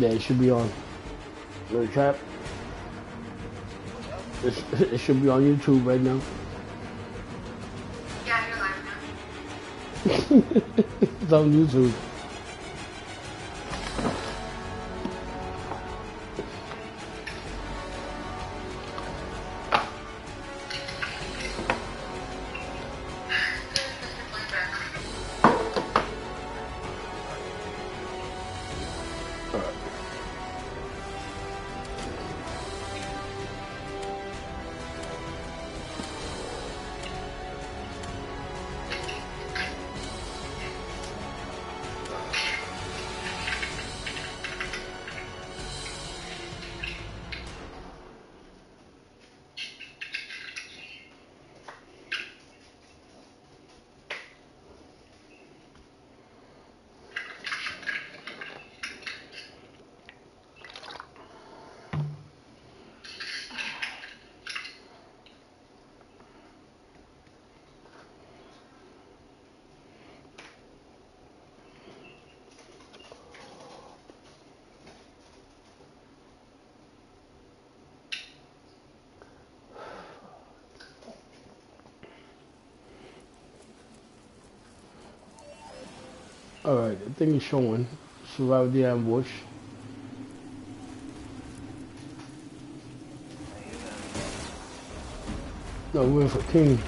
Yeah, it should be on. No trap. It's, it should be on YouTube right now. Yeah, you're live now. it's on YouTube. Alright, I think it's showing. Survive the ambush. No, we're for King.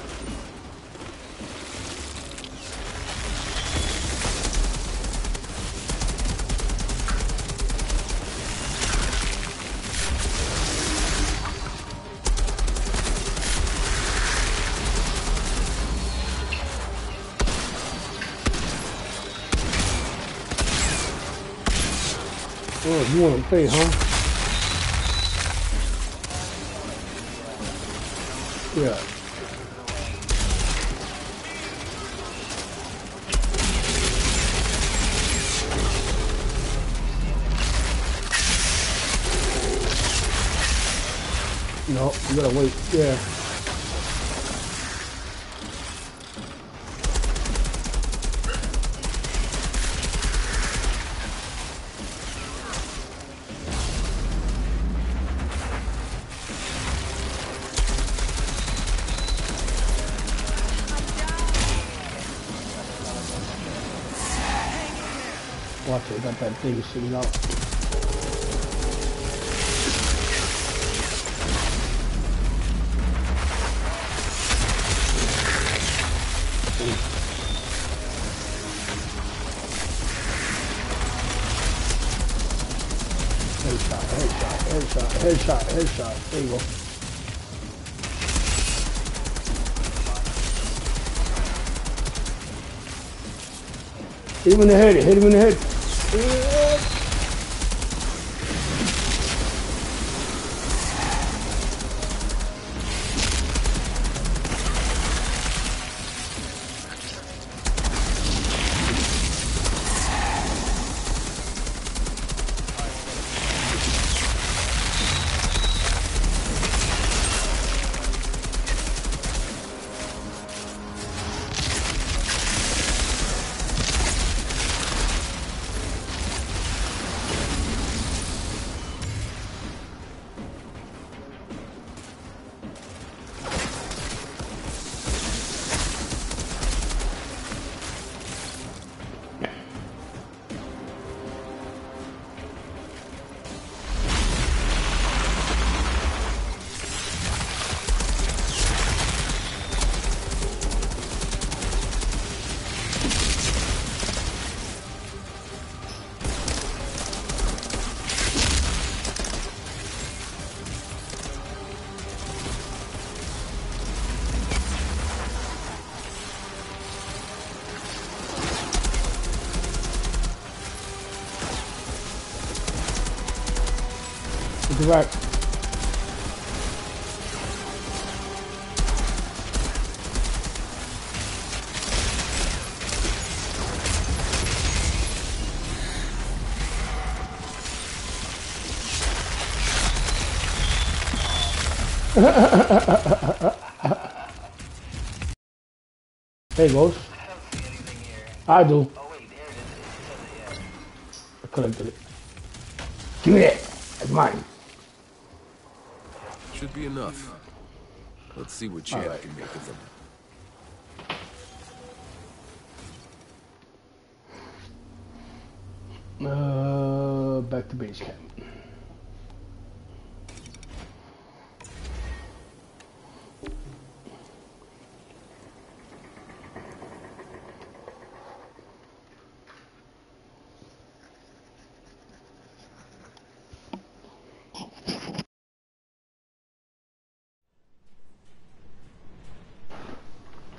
Oh, you it, got that sitting out. Headshot, headshot. There you go. Hit him in the head, hit him in the head. Is. It says it, yeah. I collected it. Give me that. That's mine. Should be enough. Let's see what Chan Alright. can make of them. Uh, back to base camp.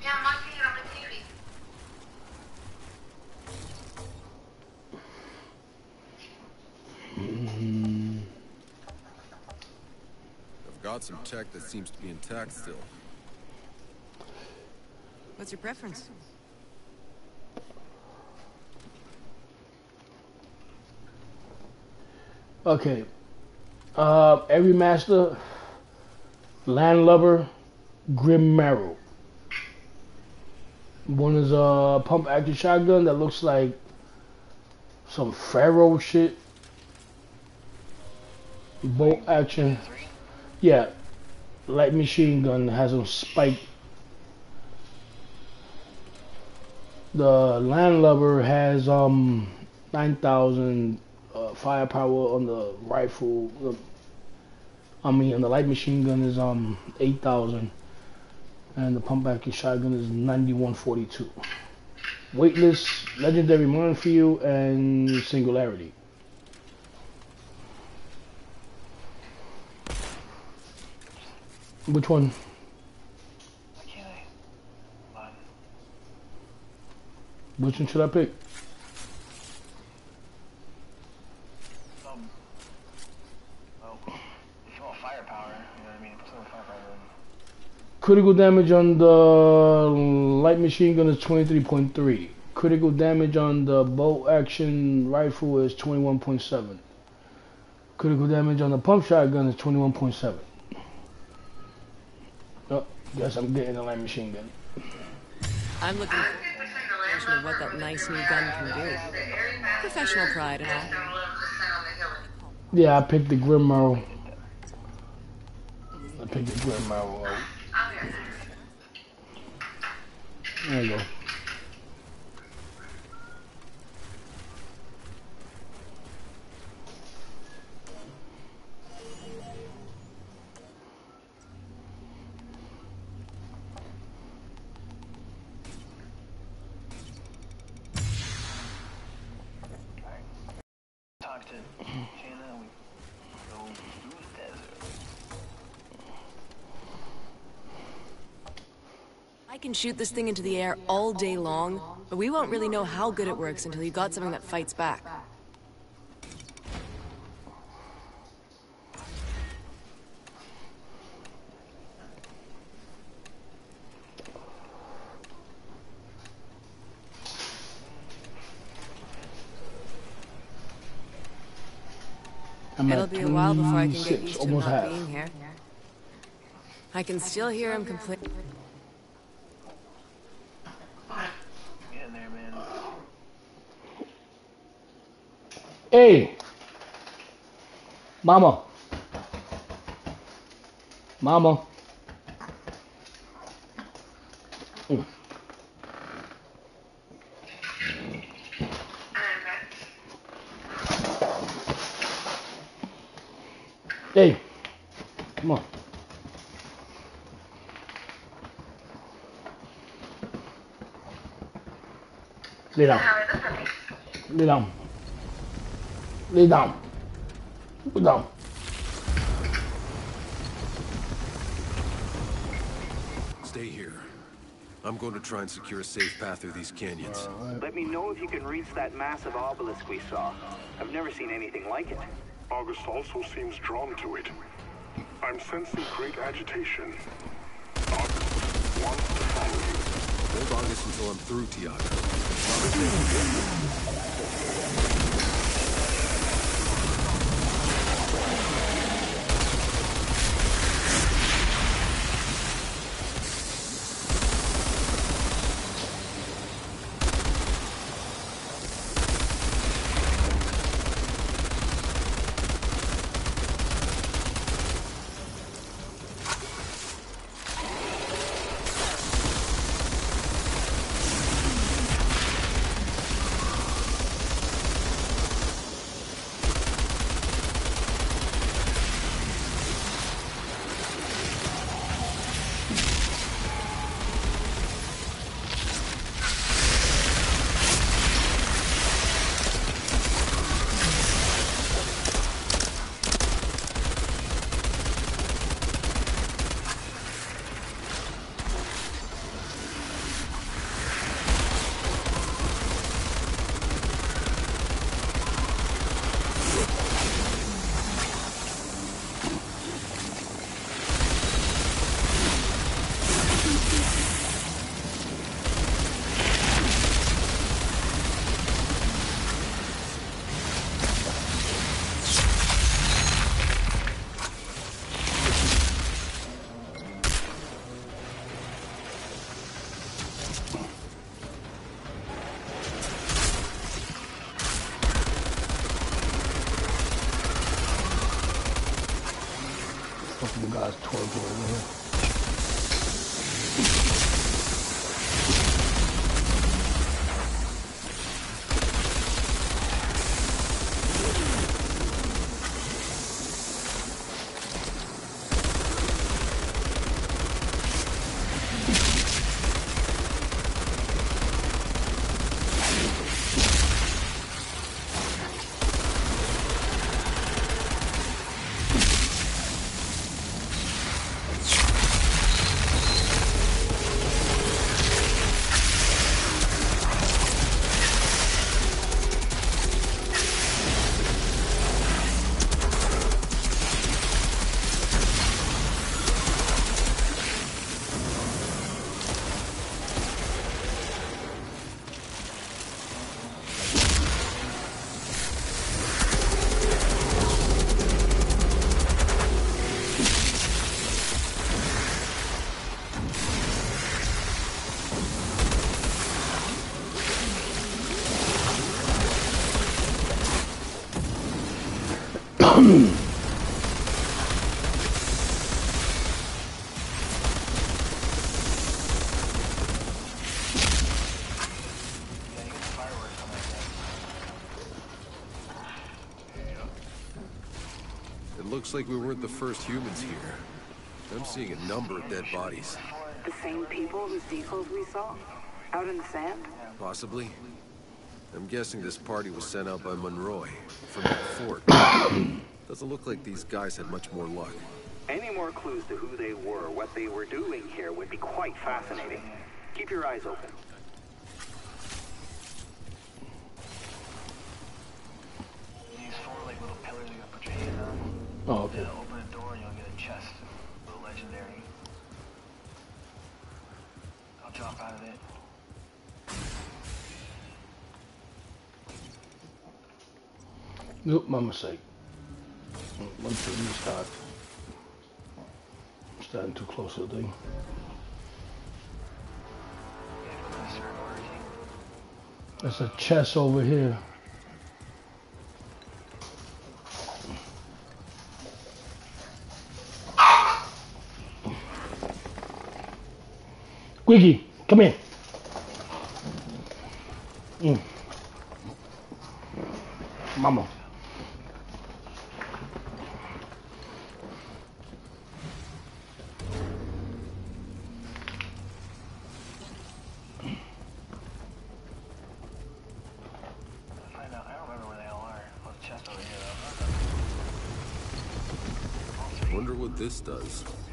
Yeah, I'm watching it on the TV. I've got some tech that seems to be intact still. What's your preference? Okay. Uh, every master, landlubber, grim marrow. One is a pump action shotgun that looks like some pharaoh shit. Bolt action. Yeah. Light machine gun has a spike. The landlubber has um 9,000 uh, firepower on the rifle. The, I mean, on the light machine gun is um 8,000, and the pump action shotgun is 9142. Weightless, legendary minefield, and singularity. Which one? Which one should I pick? Critical damage on the light machine gun is 23.3. Critical damage on the bolt action rifle is 21.7. Critical damage on the pump shotgun is 21.7. Guess I'm getting the light machine gun. I'm looking for think between what that nice new gun can do. The Aries Master Professional pride and all. and 11% on the Hilly. Yeah, I picked the Grim Marrow. I picked the Grim Marrow. Uh, out. I'll be right back. There you go. Can shoot this thing into the air all day long, but we won't really know how good it works until you got something that fights back. I'm It'll be a while before I can get used to not half. being here. I can still hear him complain. Get in there, man. Hey! Mama. Mama. Mm. I'm back. Hey. Come on. Lay down. How are the puppies? Lay down. Lay down. Stay here. I'm going to try and secure a safe path through these canyons. Let me know if you can reach that massive obelisk we saw. I've never seen anything like it. August also seems drawn to it. I'm sensing great agitation. August wants to follow you. Hold August until I'm through, Tiago. It looks like we weren't the first humans here. I'm seeing a number of dead bodies. The same people whose decals we saw? Out in the sand? Possibly. I'm guessing this party was sent out by Monroy from that fort. Doesn't look like these guys had much more luck. Any more clues to who they were, what they were doing here, would be quite fascinating. Keep your eyes open. These four like little pillars you gotta put your hand on. Oh, okay. Yeah, open a door and you'll get a chest. A little legendary. I'll drop out of it. Nope, my mistake. For you start. Starting too close to the thing. There's a chest over here. Squeaky, come here. Mm. Mama. Find out. I don't remember where they all are. Oh, the chest over here, though. Wonder what this does.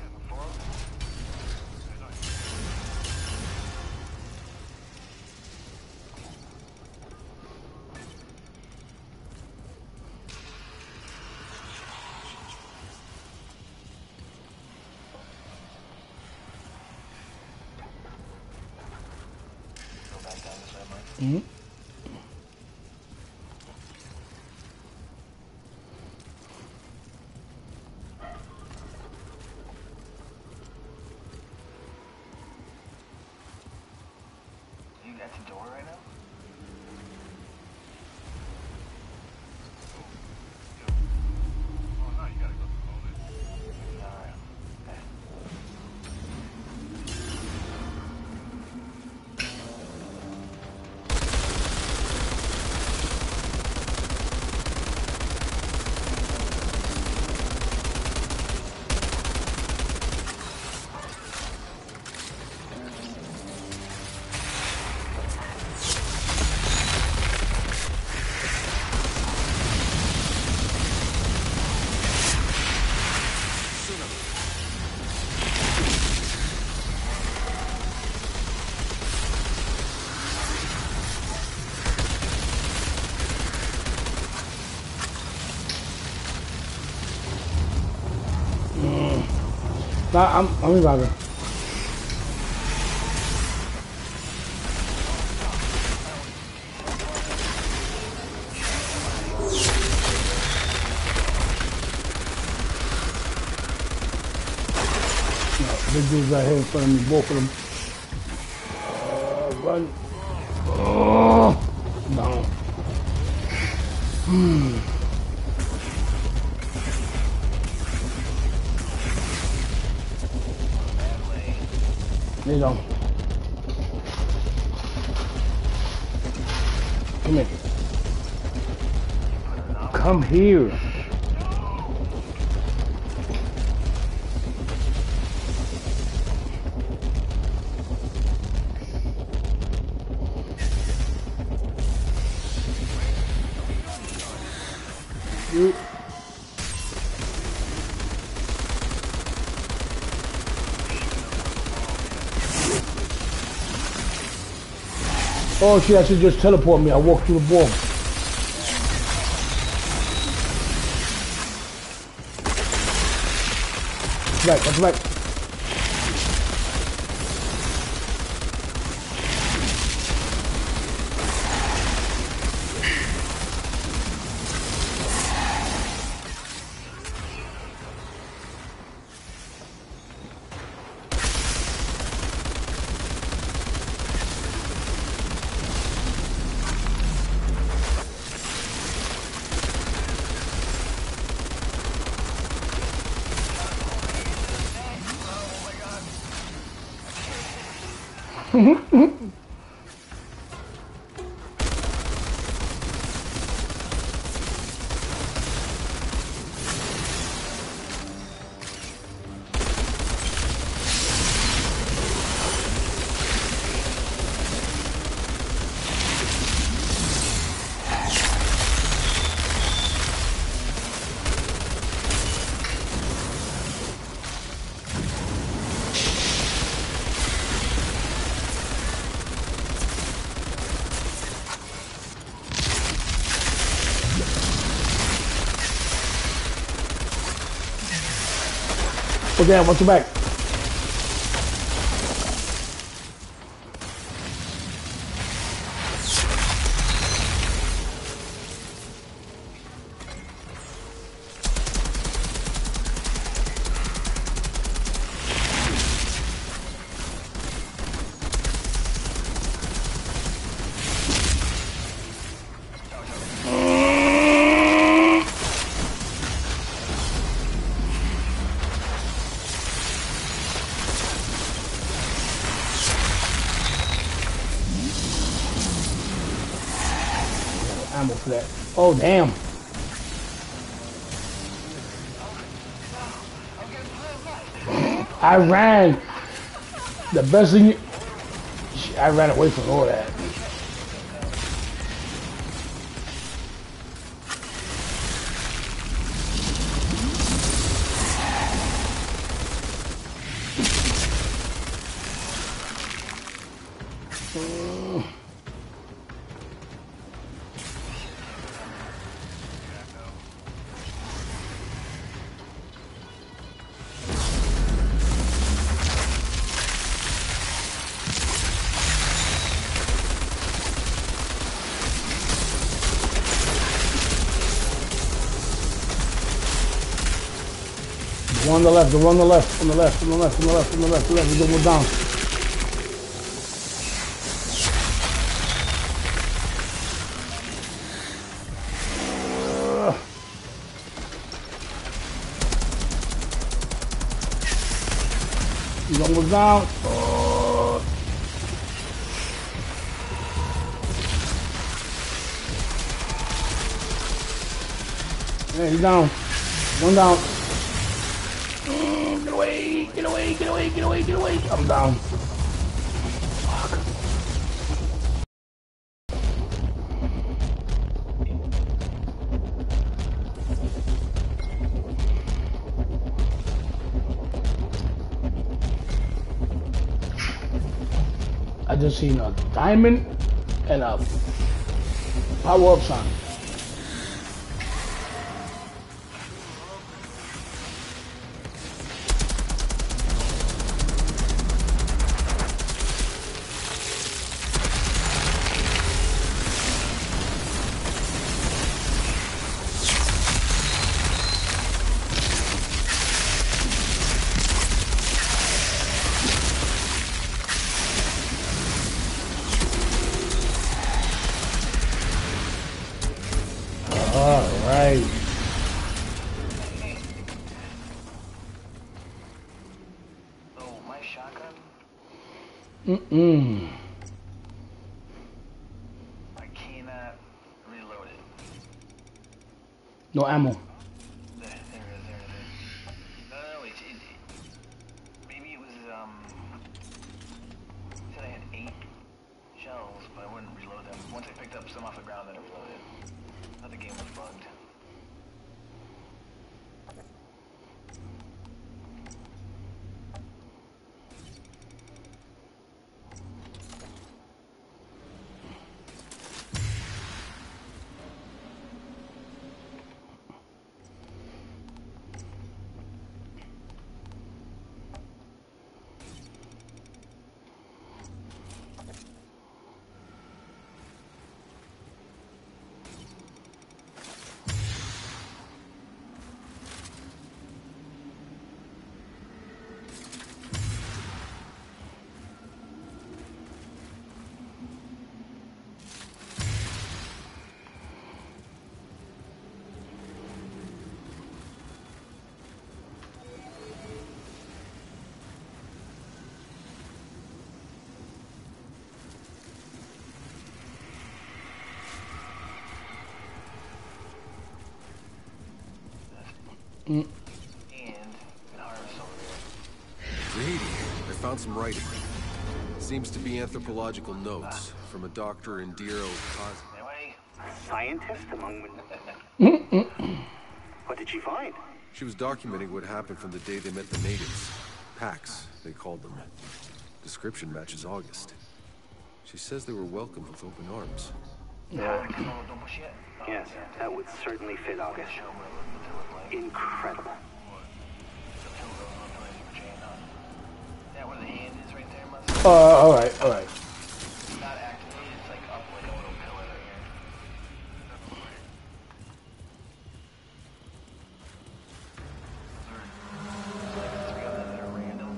Nah, I'm, I'm in Roger. Big dudes right here in front of me, both of them. Oh shit, I should just teleport me. I walked through the wall. Right, that's right. Watch your back. Oh damn. I ran. The best thing I ran away from all that. Left, one on the left, on the left, on the left, on the left, on the left, on the left. We're going down. He's almost. Oh. Yeah, he's down. One down. Get away, get away, get away, get away. I'm down. Fuck. I just seen a diamond and a power up sign. Shotgun? Mm-mm. My K9 map, reload it. No ammo. There, there it is, there it is. No, no, no, it's, it, it, maybe it was, um, it said I had eight shells, but I wouldn't reload them. Once I picked up some off the ground, then I reloaded. I thought the game was bugged. Mm. And an harvest over there. Grady, I found some writing. Seems to be anthropological notes from a doctor in Deir Kaz. Anyway, Scientist among men. what did she find? She was documenting what happened from the day they met the natives. Pax, they called them. Description matches August. She says they were welcomed with open arms. yeah. don't push yet. Yes, that would certainly fit August. Incredible. The pillow, the pillow you were chained on. Yeah, where the hand is right there, must Uh, all right, all right. not activated. It's like up like a little pillar right here. Three of them that are random.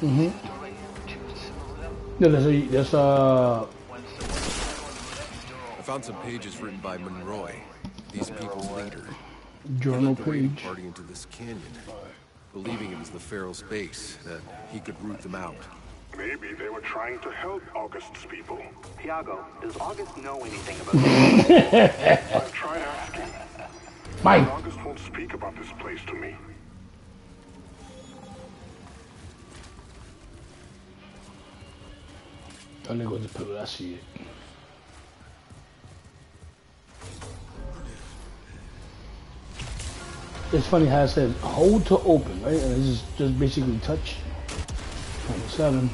Mm-hmm. Door right here with two symbols of them. Yeah, there's a there's a One's the one one's the next door. I found some pages written by Monroy, these people's leader. Journal The page. party into this canyon, believing it was the Pharaoh's base, that he could root them out. Maybe they were trying to help August's people. Tiago, does August know anything about this? I've tried asking. Mike. August won't speak about this place to me. Oh, there goes the pillar. I see it. It's funny how it says hold to open, right? And it's just, just basically touch. 27.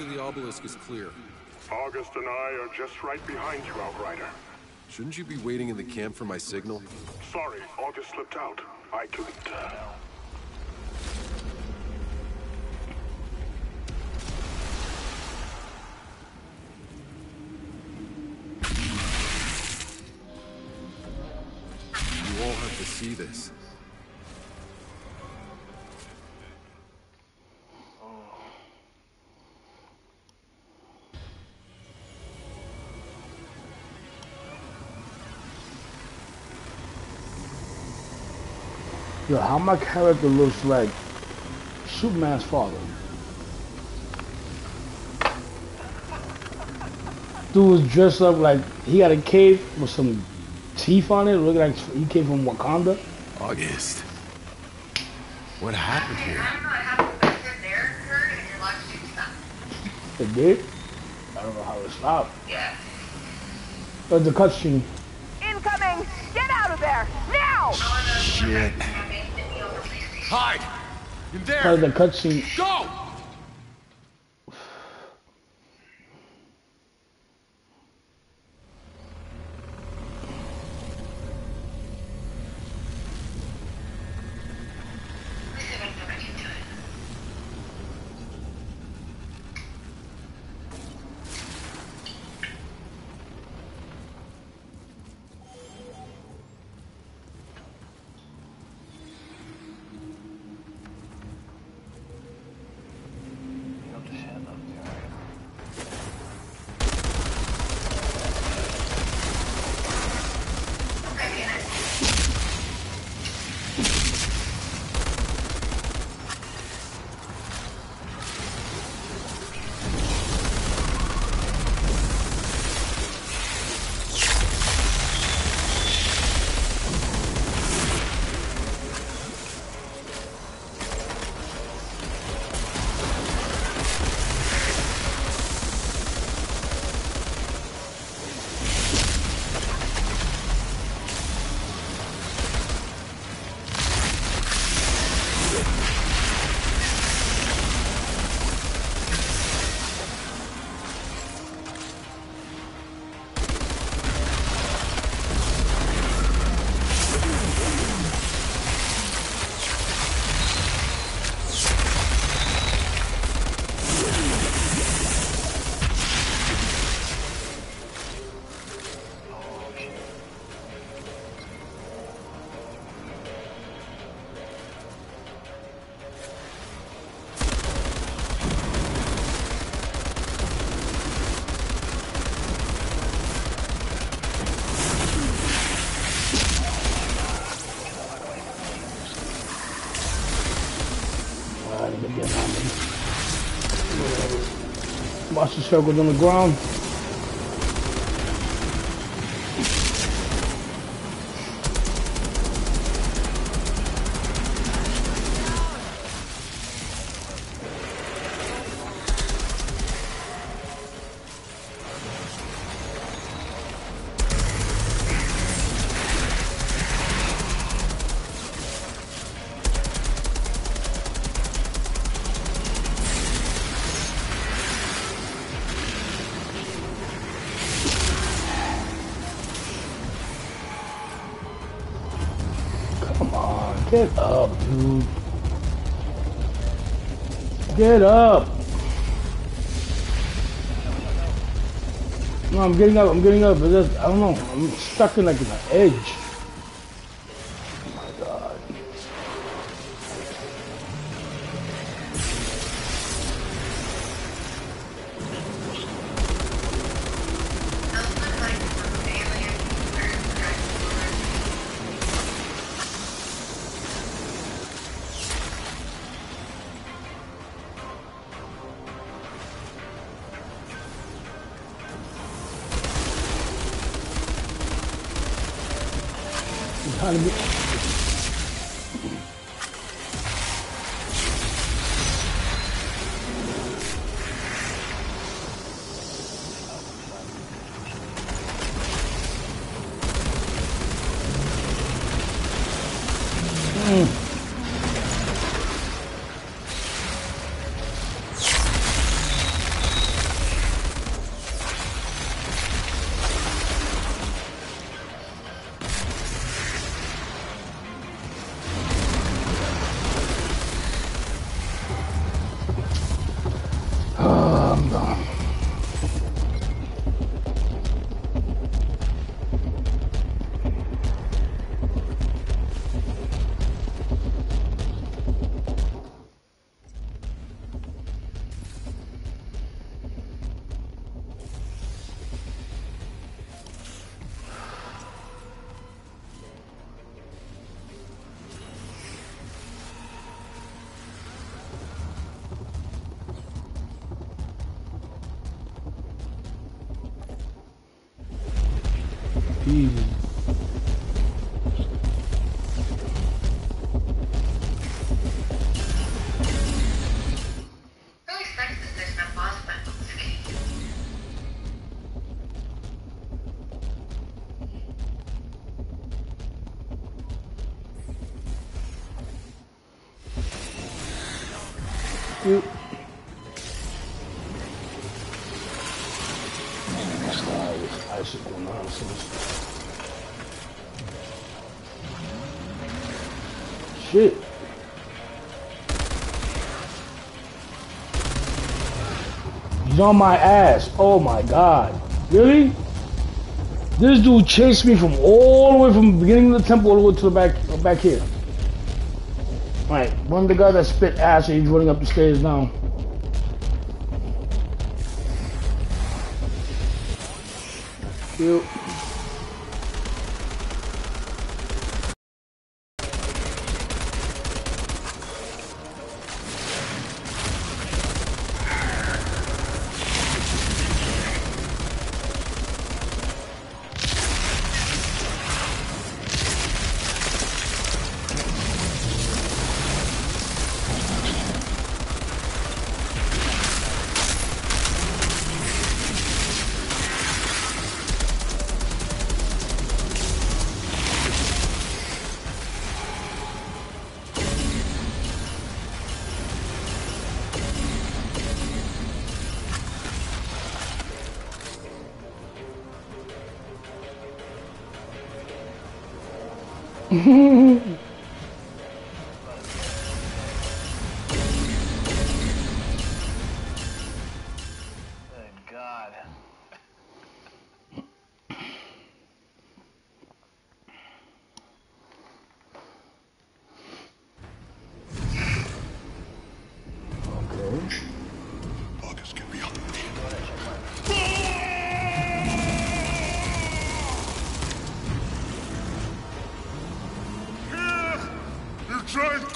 Path to the obelisk is clear. August and I are just right behind you, Outrider. Shouldn't you be waiting in the camp for my signal? Sorry, August slipped out. I couldn't. Uh... Yo, how my character looks like Superman's father. Dude was dressed up like he had a cape with some teeth on it, looking like he came from Wakanda. August. What happened I here? don't know what happened, but there occurred and your live stream stopped. It did. I don't know how it stopped. Yeah. But the cutscene. Incoming! Get out of there! Now! Shit. Hide! In Part there! of the cutscene. Go! The circles on the ground. Get up, dude. Get up. No, I'm getting up. I'm getting up. But I don't know. I'm stuck in like an edge. On my ass. Oh my god. Really? This dude chased me from all the way from the beginning of the temple all the way to the back back here. Right, one of the guys that spit acid, he's running up the stairs now.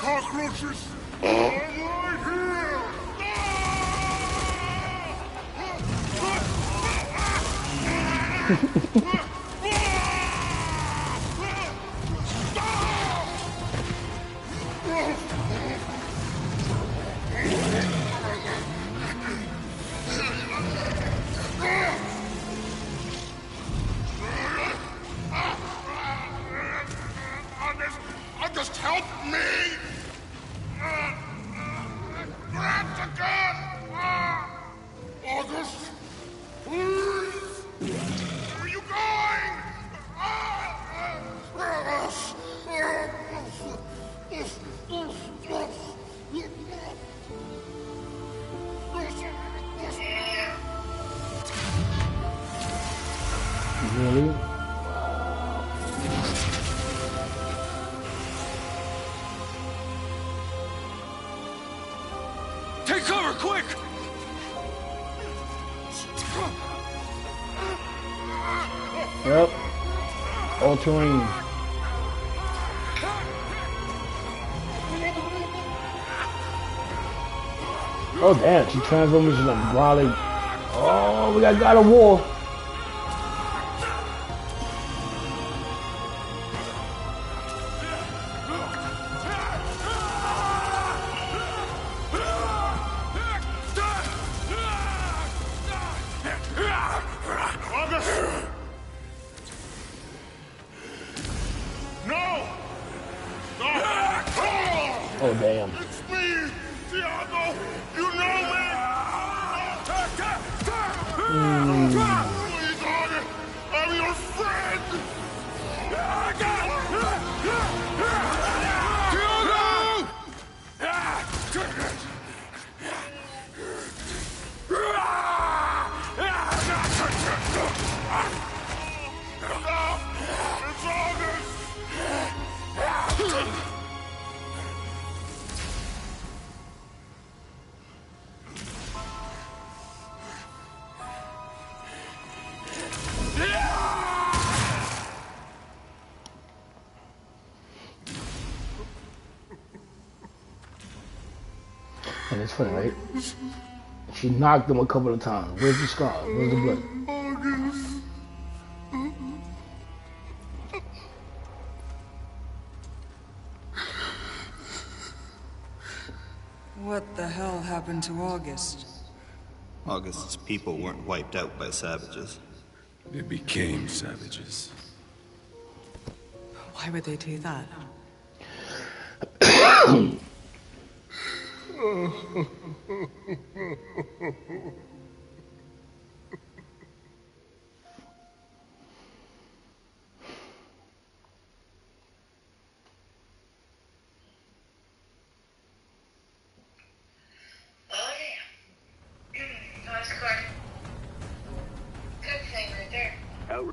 Cockroaches! I'm right here! August! Oh damn, she transformed into growling. Oh, we got God of War. knocked him a couple of times. Where's the scar? Where's the blood? What the hell happened to August? August's people weren't wiped out by savages. They became savages. Why would they do that?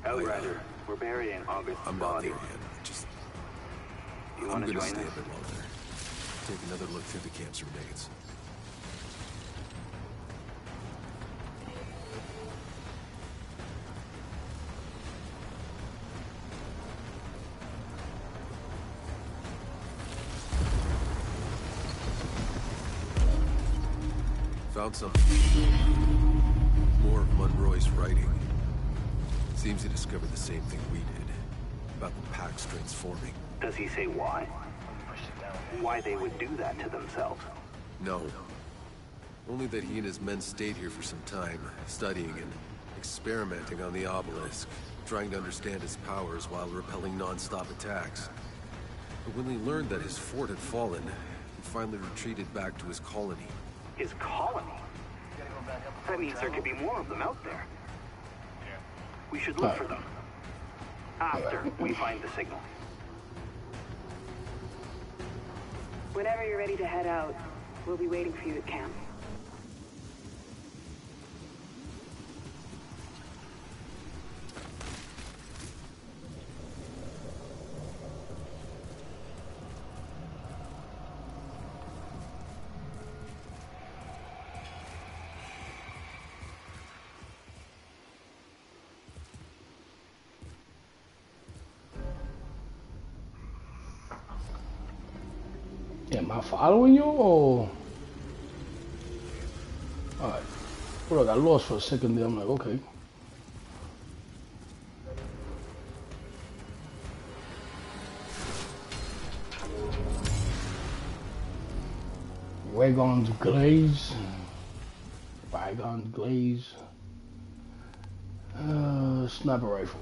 Outrider, we're burying August's I'm not there yet. Just You I'm gonna join stay us? a bit longer. Take another look through the camp's remains. Found something. More of Monroy's writing. Seems he discovered the same thing we did. About the Pax transforming. Does he say why? Why they would do that to themselves? No. Only that he and his men stayed here for some time, studying and experimenting on the obelisk, trying to understand its powers while repelling non-stop attacks. But when he learned that his fort had fallen, he finally retreated back to his colony. His colony? That means there could be more of them out there. We should look for them. After we find the signal. Whenever you're ready to head out, we'll be waiting for you at camp. Following you or? Alright. Well, I got lost for a second there. I'm like, okay. Wagons glaze. Bygone glaze. Uh, sniper rifle.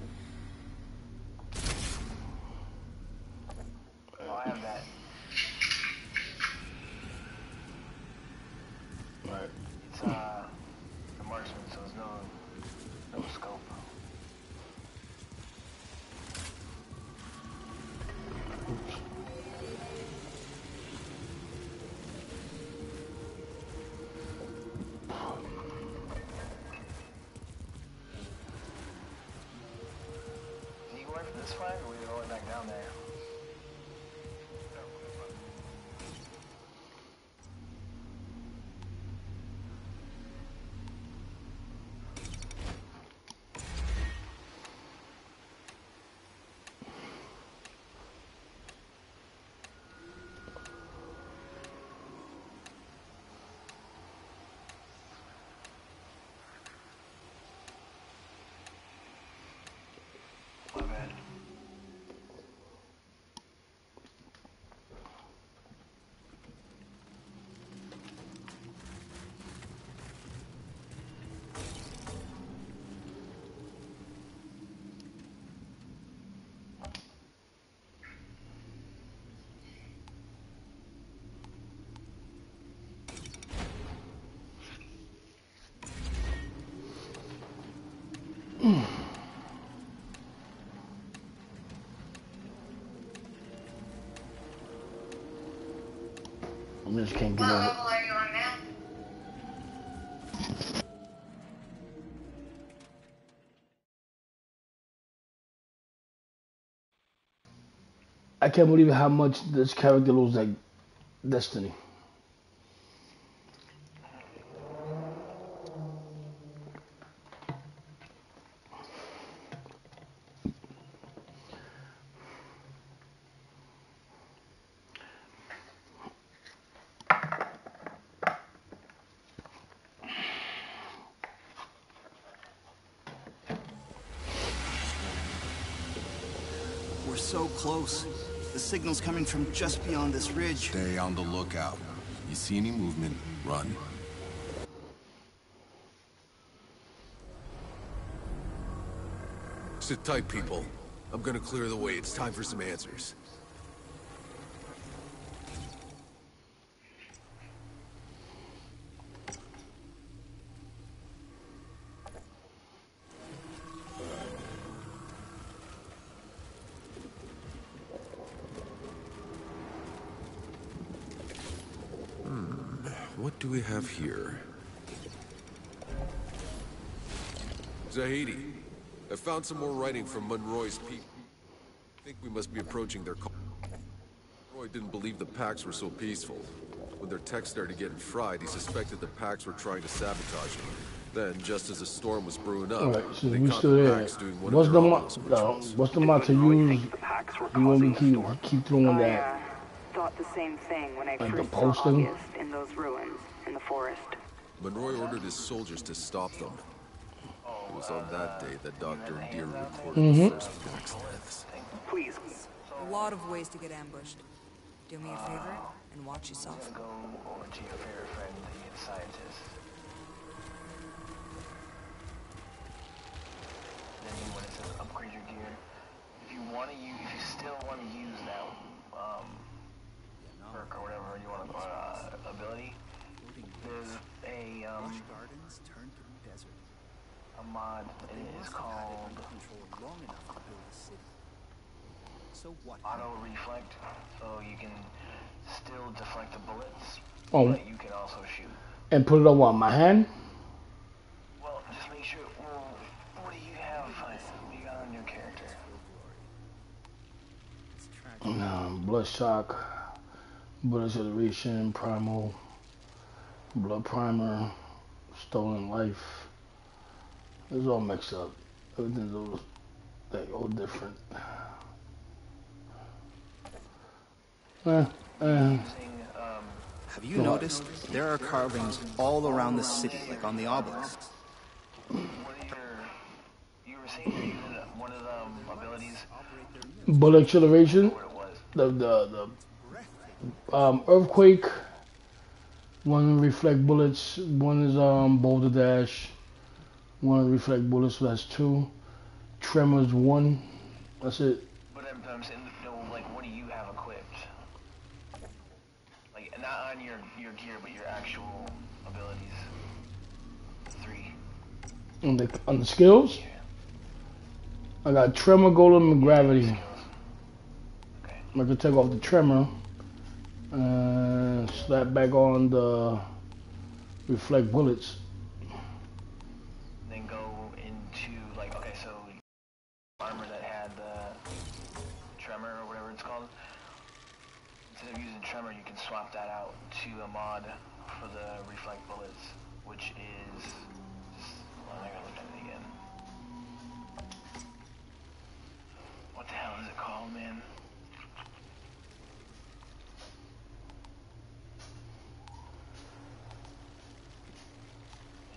Just can't get What on it. level are you on now? I can't believe how much this character looks like Destiny. We're so close. The signal's coming from just beyond this ridge. Stay on the lookout. You see any movement, run. Sit tight, people. I'm gonna clear the way. It's time for some answers. Hmm, what do we have here? Zahedi, I found some more writing from Monroy's people. I think we must be approaching their call. Monroy didn't believe the Pax were so peaceful. When their tech started getting fried, he suspected the Pax were trying to sabotage him. Then, just as a storm was brewing up, Alright, so they we caught still the there. Pax doing one What's of the their mo- obelisk uh, rituals. what's the mod to use? You want me to keep keep doing I that? uh, thought the same thing when I Like the first saw posting? August in those ruins in the forest. Monroy ordered his soldiers to stop them. It was on that day that Dr. Deere recorded Mhm. the first pack's deaths. Please. A lot of ways to get ambushed. Do me a favor and watch yourself. Go over to your favorite friend, the scientist. Then you when it says upgrade your gear, if you want to use, if you still want to use that um, perk or whatever you want to call it, uh, ability, there's a um, a mod. It is called so what auto reflect, so you can still deflect the bullets, Oh. but you can also shoot. And put it on what, my hand? Well, just make sure. Well, what do you have? What do you got on your character? Um, Bloodstock, Blood Acceleration, Primal, Blood Primer, Stolen Life. It's all mixed up. Everything's all, like, all different. Eh, eh. Have you noticed there are carvings all around the city, like on the obelisk? You were saying one of the abilities. Bullet Acceleration, the, the, the um, Earthquake, one reflect bullets, one is um, Boulder Dash, one reflect bullets, so that's two. Tremors, one. That's it. But I'm, I'm saying, no, like, what do you have equipped? Like, not on your your gear, but your actual abilities. Three. On the, on the skills, I got Tremor, Golem, and Gravity. Okay. I can take off the Tremor and slap back on the reflect bullets. Then go into like, okay, so armor that had the tremor or whatever it's called. Instead of using tremor, you can swap that out to a mod for the reflect bullets, which is. Just, well, I gotta look at it again. What the hell is it called, man?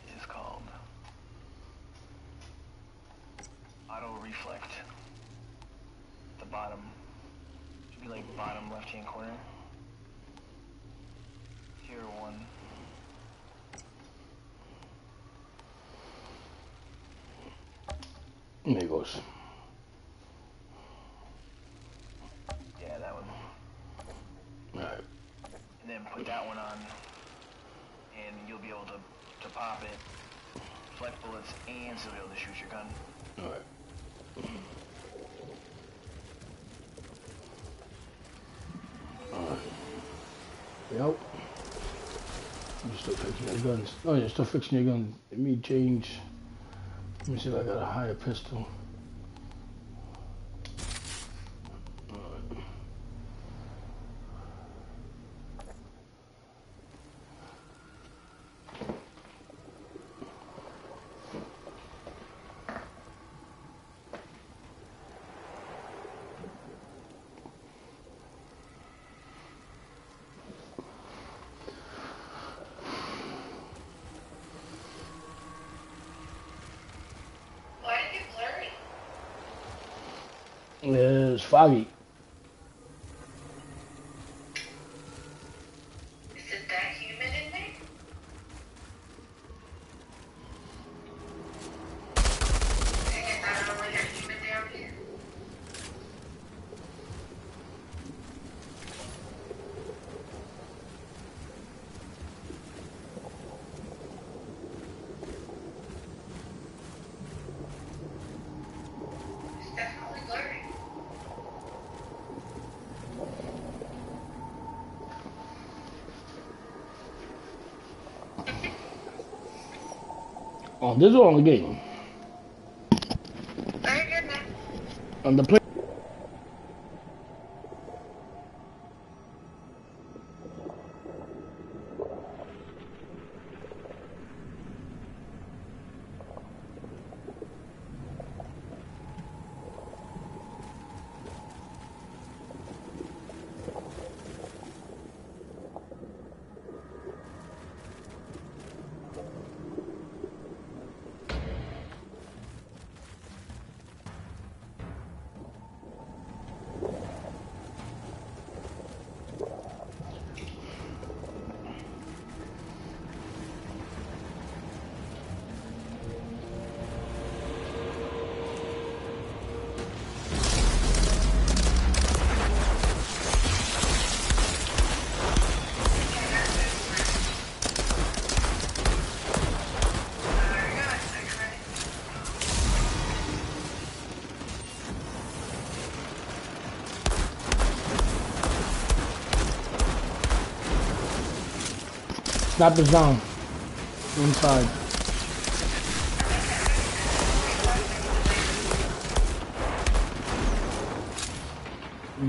It is called auto reflect. The bottom should be like bottom left hand corner. Tier one. There goes. Yeah, that one. Alright. And then put that one on, and you'll be able to, to pop it, deflect bullets, and still be able to shoot your gun. Alright. Yep. You're still fixing your guns. Oh, you're still fixing your guns. Let me change. Let me see if I got a higher pistol. Alright. Why is it blurry? It's foggy. On this or on the game? Man. The down. Inside.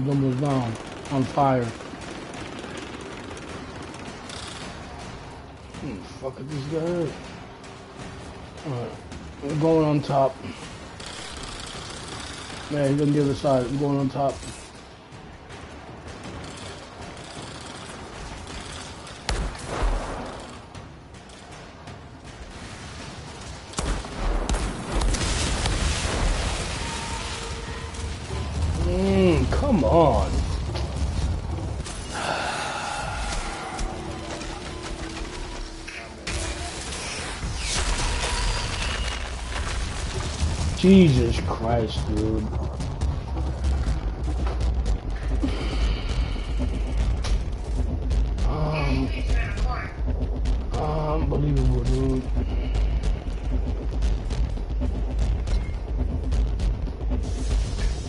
Almost down. On fire. Hmm, fuck is this guy? Alright. We're going on top. Yeah, he's on the other side. I'm going on top. Jesus Christ, dude. Um, unbelievable, dude.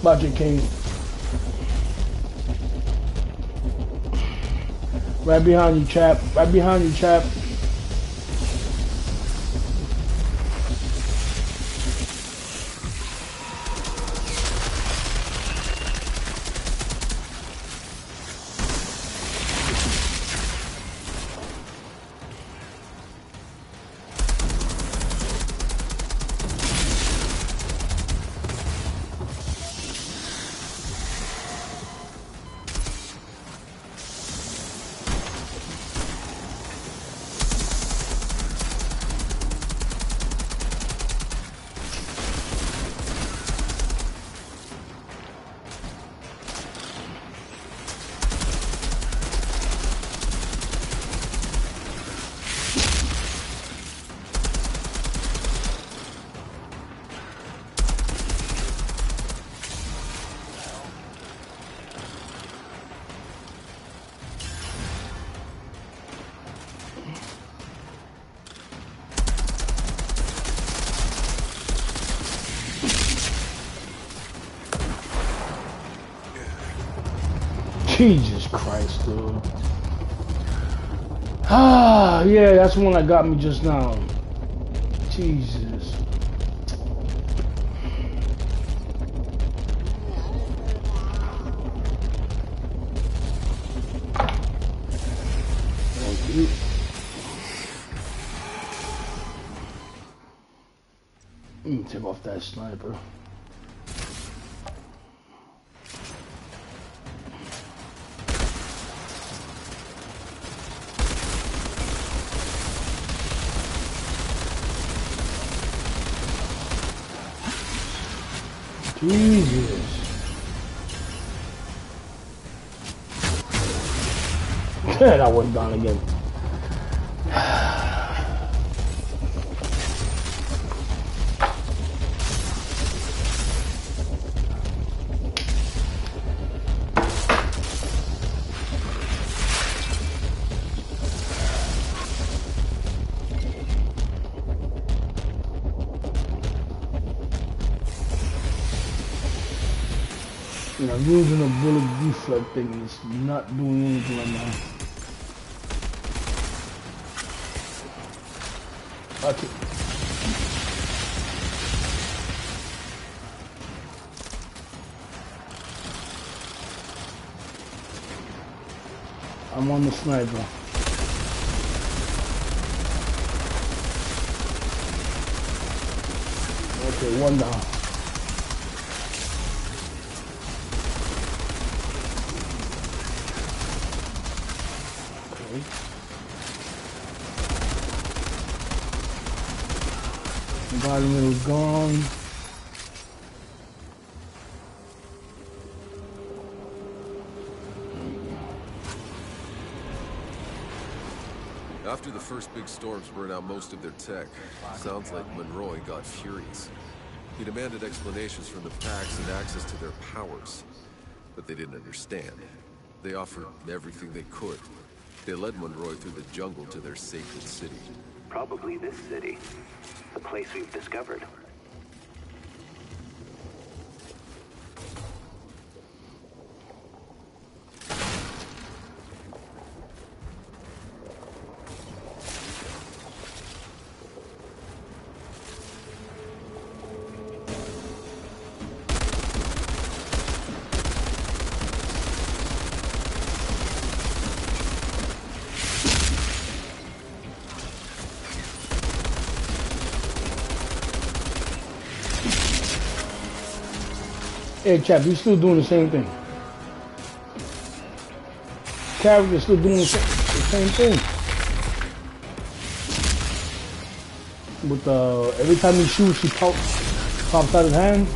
Budget King. Right behind you, chap. Right behind you, chap. That's the one that got me just now. Jesus. Let me take off that sniper. Went down again. Using a bullet deflect thing is not doing anything right now. I'm on the sniper. Okay, one down. First big storms burned out most of their tech, sounds like Monroy got furious. He demanded explanations from the Pax and access to their powers. But they didn't understand. They offered everything they could. They led Monroy through the jungle to their sacred city. Probably this city. The place we've discovered. Hey, chap, you still doing the same thing. Character still doing the same, thing. With uh, every time he shoots, he pop, pops out his hand.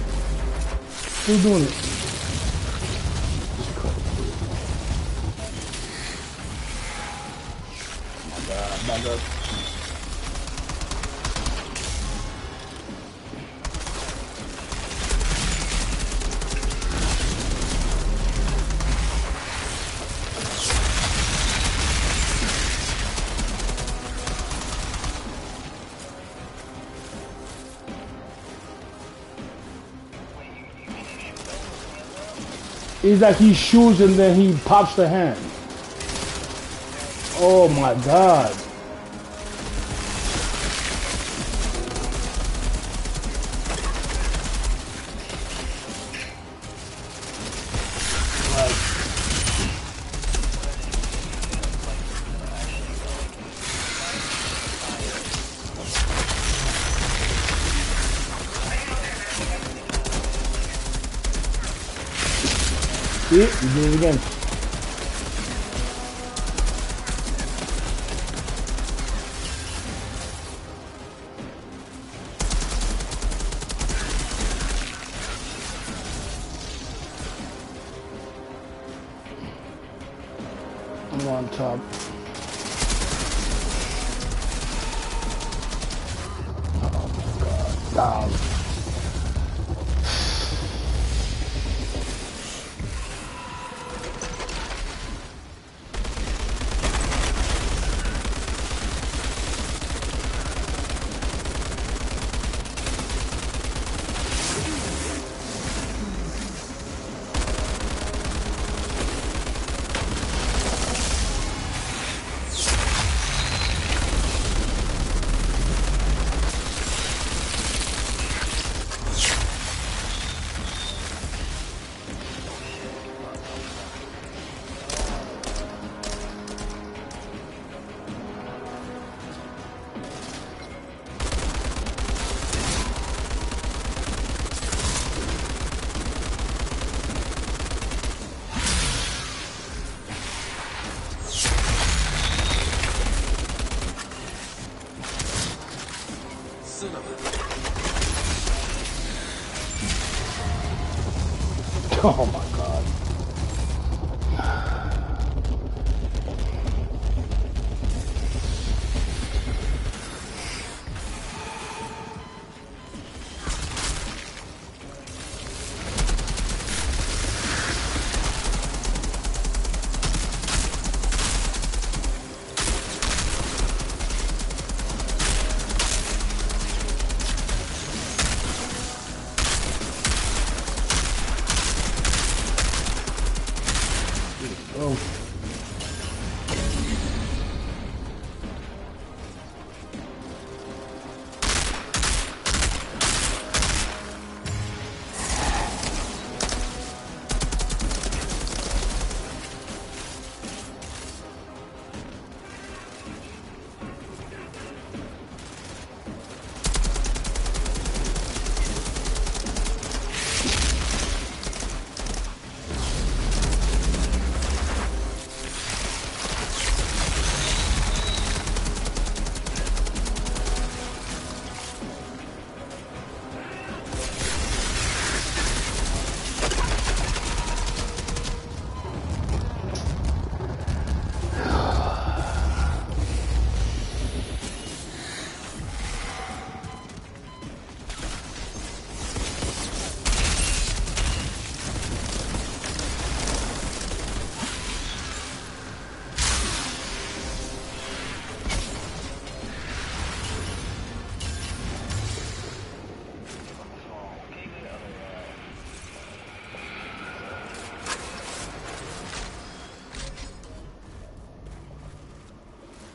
Still doing it. It's like he shoots and then he pops the hand. Oh my god. Again. Oh my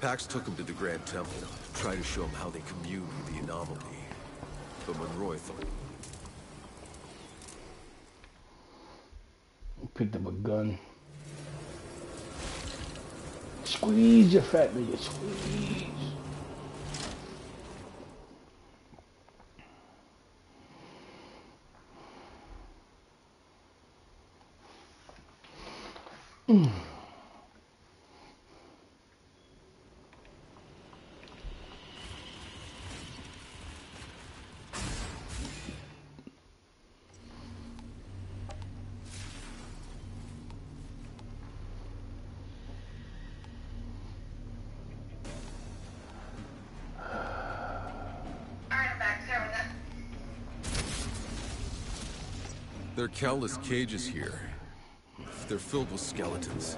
Pax took him to the Grand Temple, tried to show him how they commune with the anomaly. But Monroy thought Picked up a gun. Squeeze your fat nigga, squeeze. Countless cages here. They're filled with skeletons.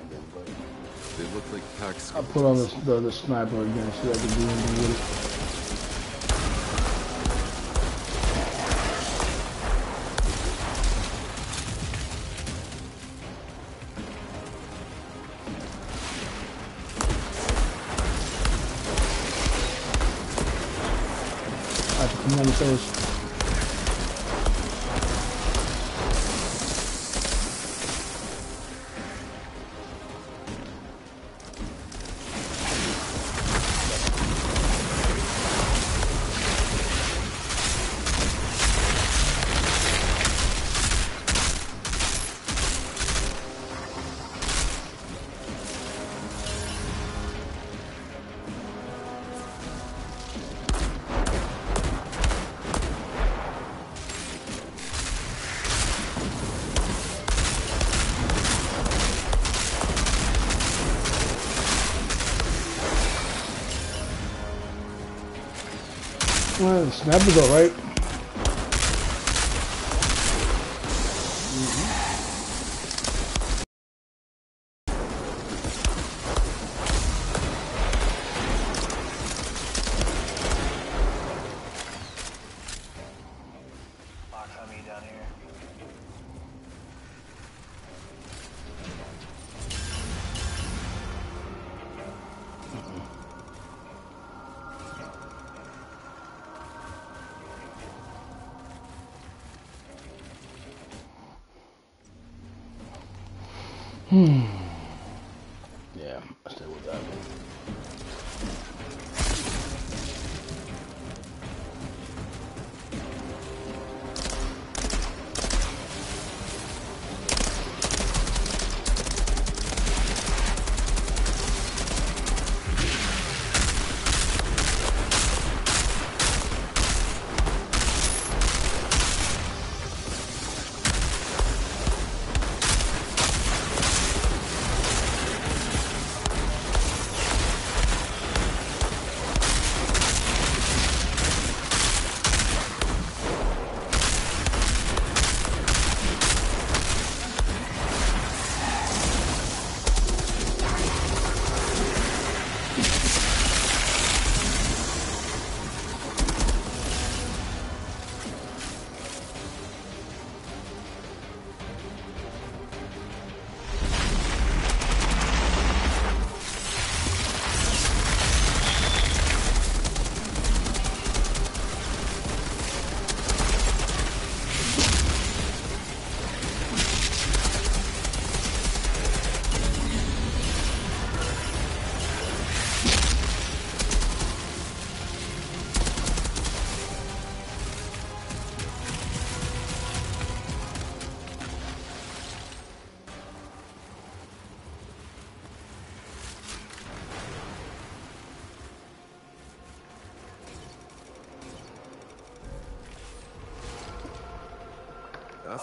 They look like pack I put on the, the, the sniper again so I can do anything with it. Well, the sniper's alright. Box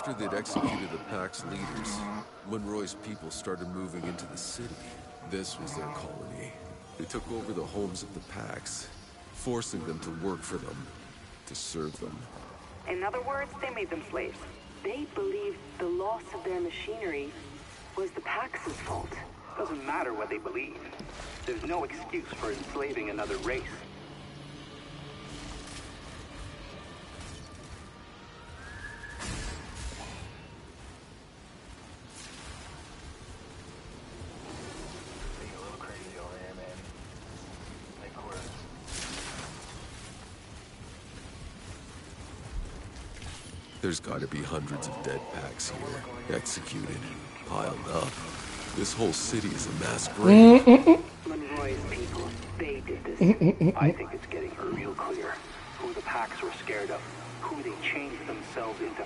After they'd executed the Pax leaders, Monroy's people started moving into the city. This was their colony. They took over the homes of the Pax, forcing them to work for them, to serve them. In other words, they made them slaves. They believed the loss of their machinery was the Pax's fault. Doesn't matter what they believe. There's no excuse for enslaving another race. There's gotta be hundreds of dead Pax here, executed, piled up. This whole city is a mass grave. Monroy's people, they did this. Mm, mm, mm, I think it's getting real clear who the Pax were scared of, who they changed themselves into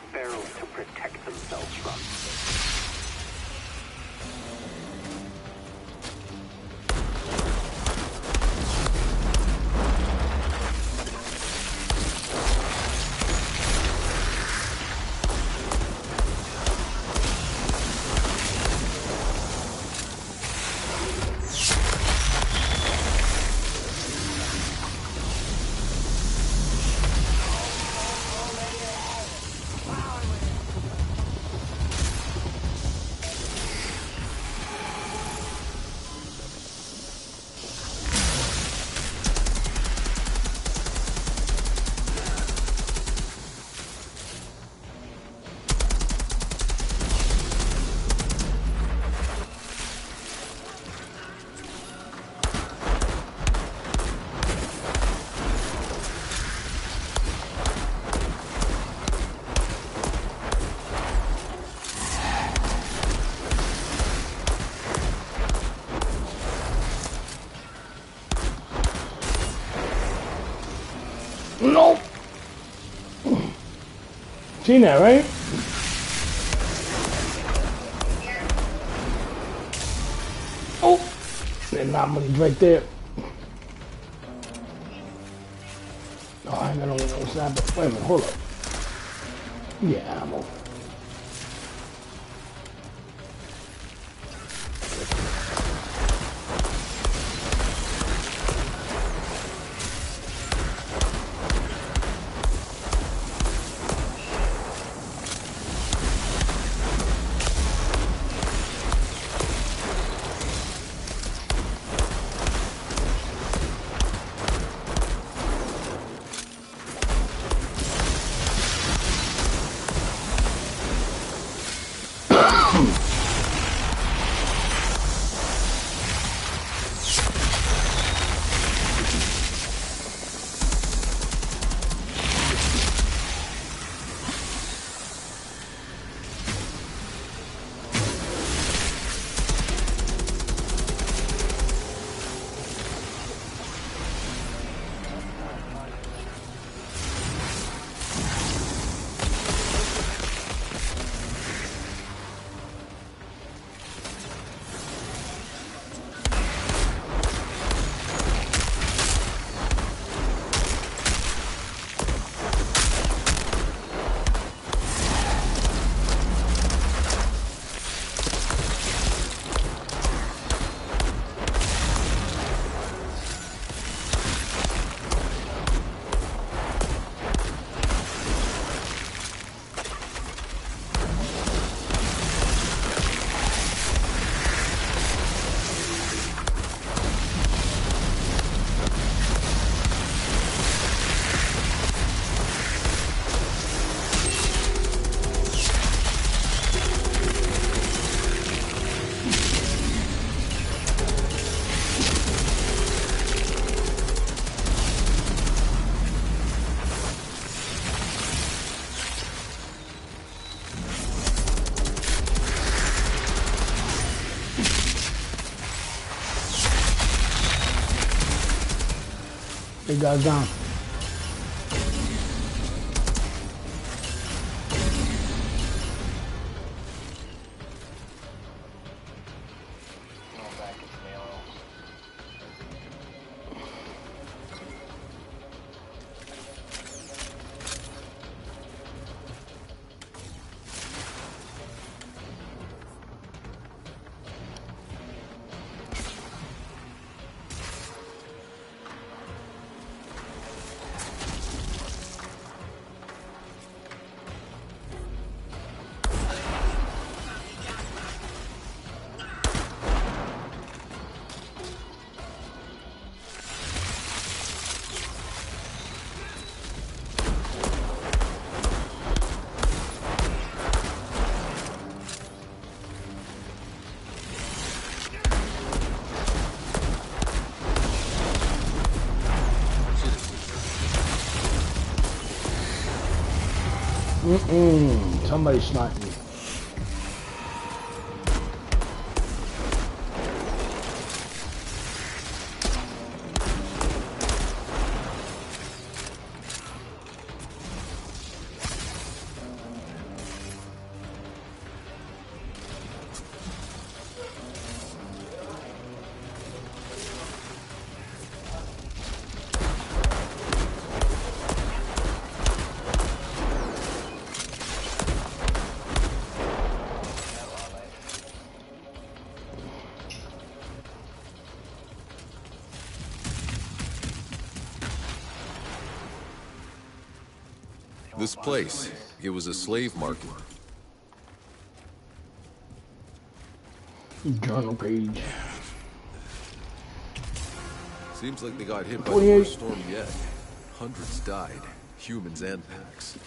Seen that, right? Oh, that anomaly's right there. Oh, I ain't got no, sniper. Wait a minute, hold up. Yeah, ammo. Big guys down. Mm-mm. Somebody sniped This place, it was a slave market. Journal page. Seems like they got hit by the worst storm yet. Hundreds died, humans and Pax.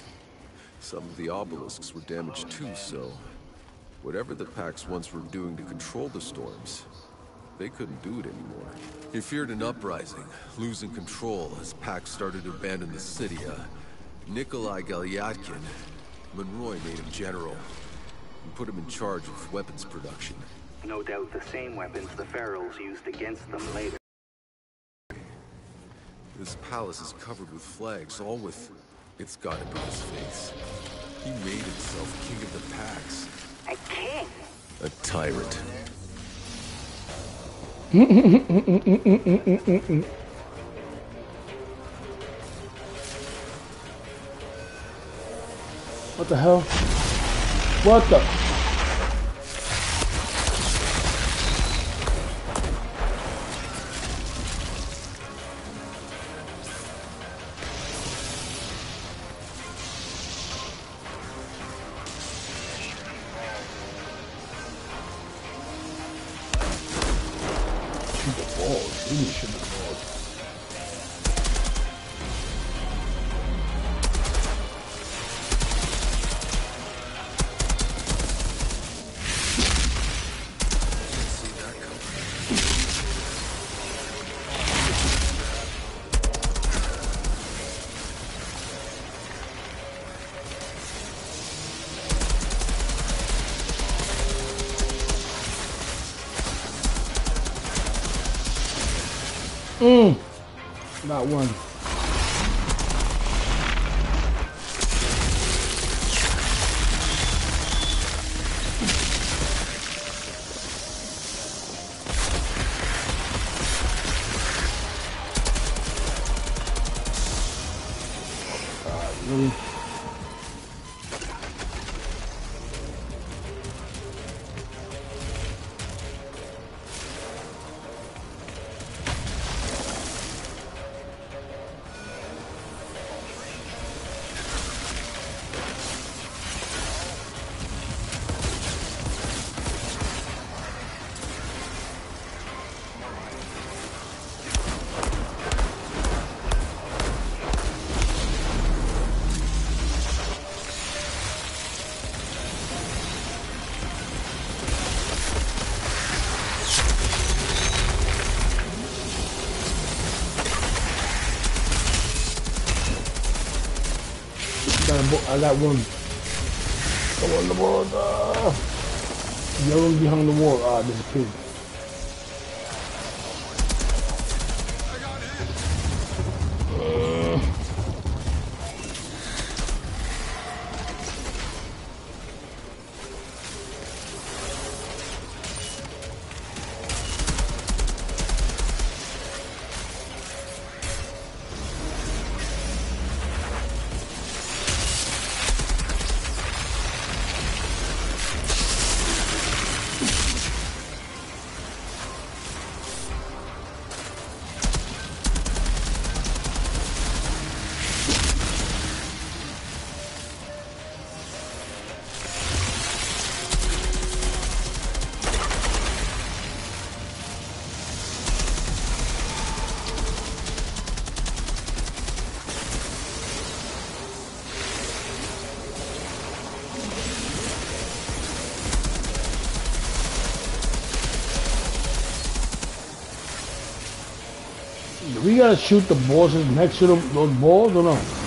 Some of the obelisks were damaged too, so... Whatever the Pax once were doing to control the storms, they couldn't do it anymore. He feared an uprising, losing control as Pax started to abandon the city. Uh, Nikolai Galyatkin, Monroy made him general, and put him in charge of weapons production. No doubt the same weapons the Pharaohs used against them later. This palace is covered with flags, all with... It's gotta be his face. He made himself king of the Pax. A king? A tyrant. What the hell? What the? Not one. I got one. Come on the. Ah. Yellow behind the wall. Ah, pig. We gotta shoot the bosses next to them, those balls or no?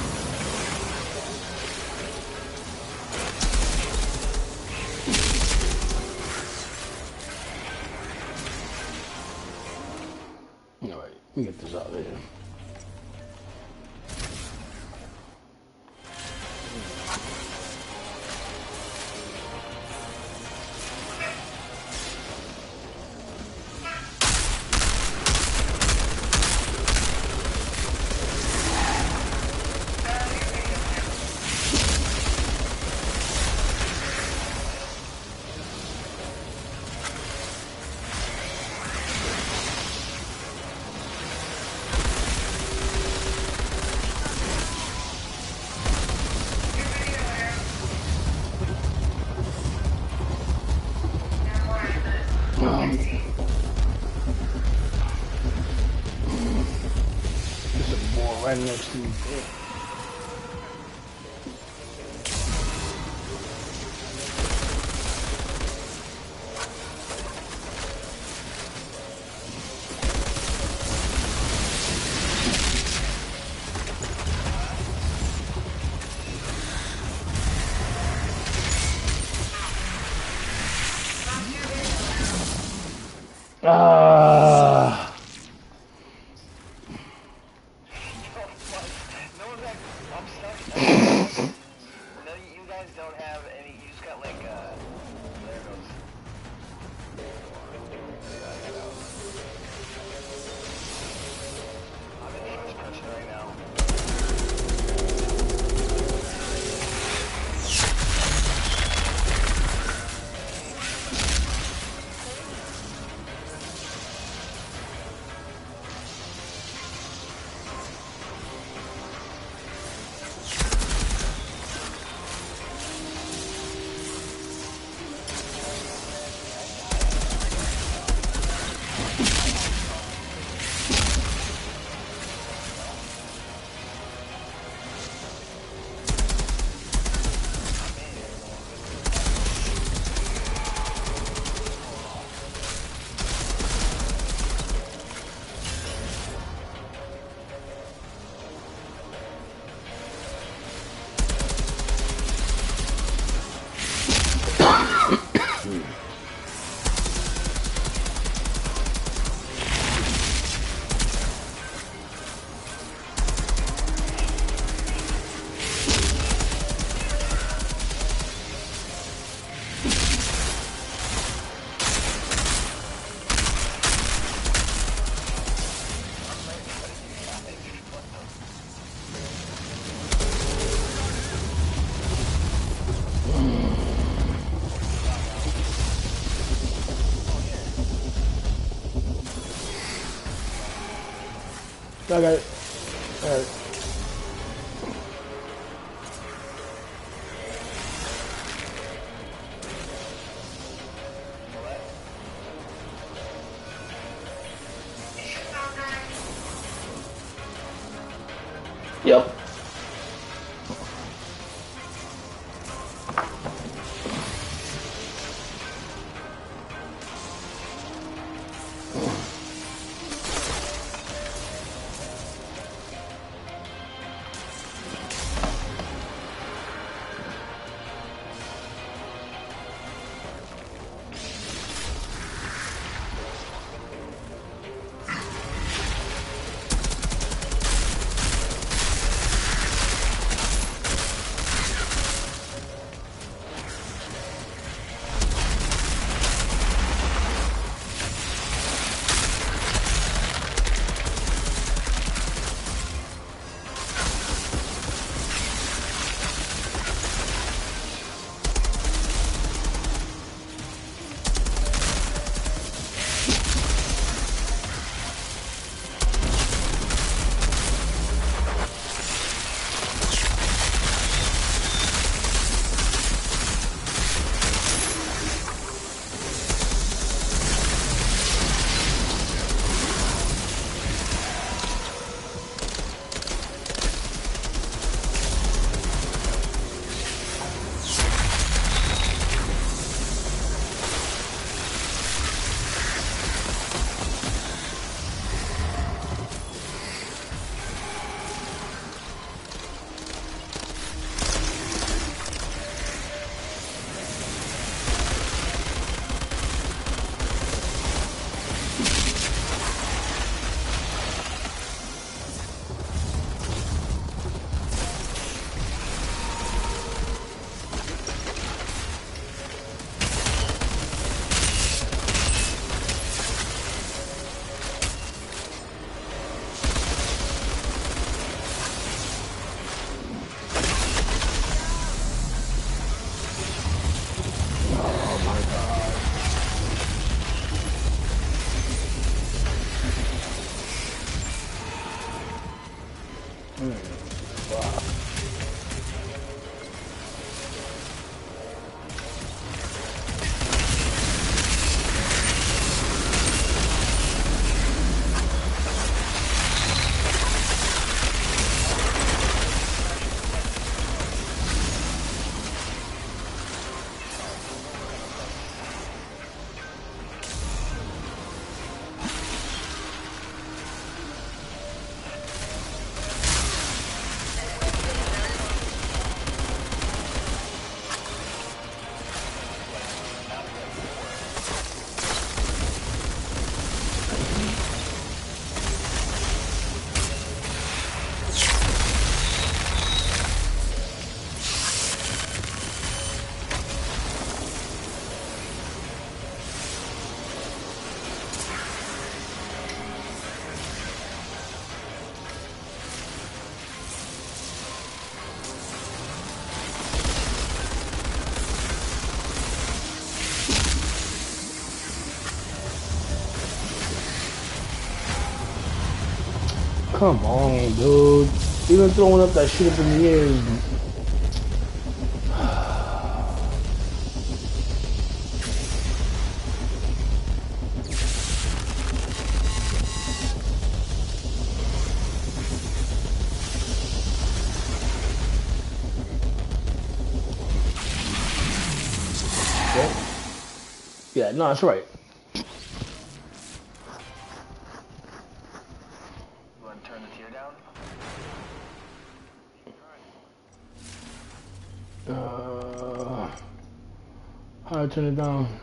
I got Come on, dude. Even throwing up that shit up in the air. okay. Yeah, no, that's right. 关了灯。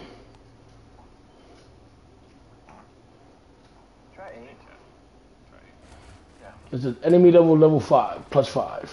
It's an enemy level level five plus five.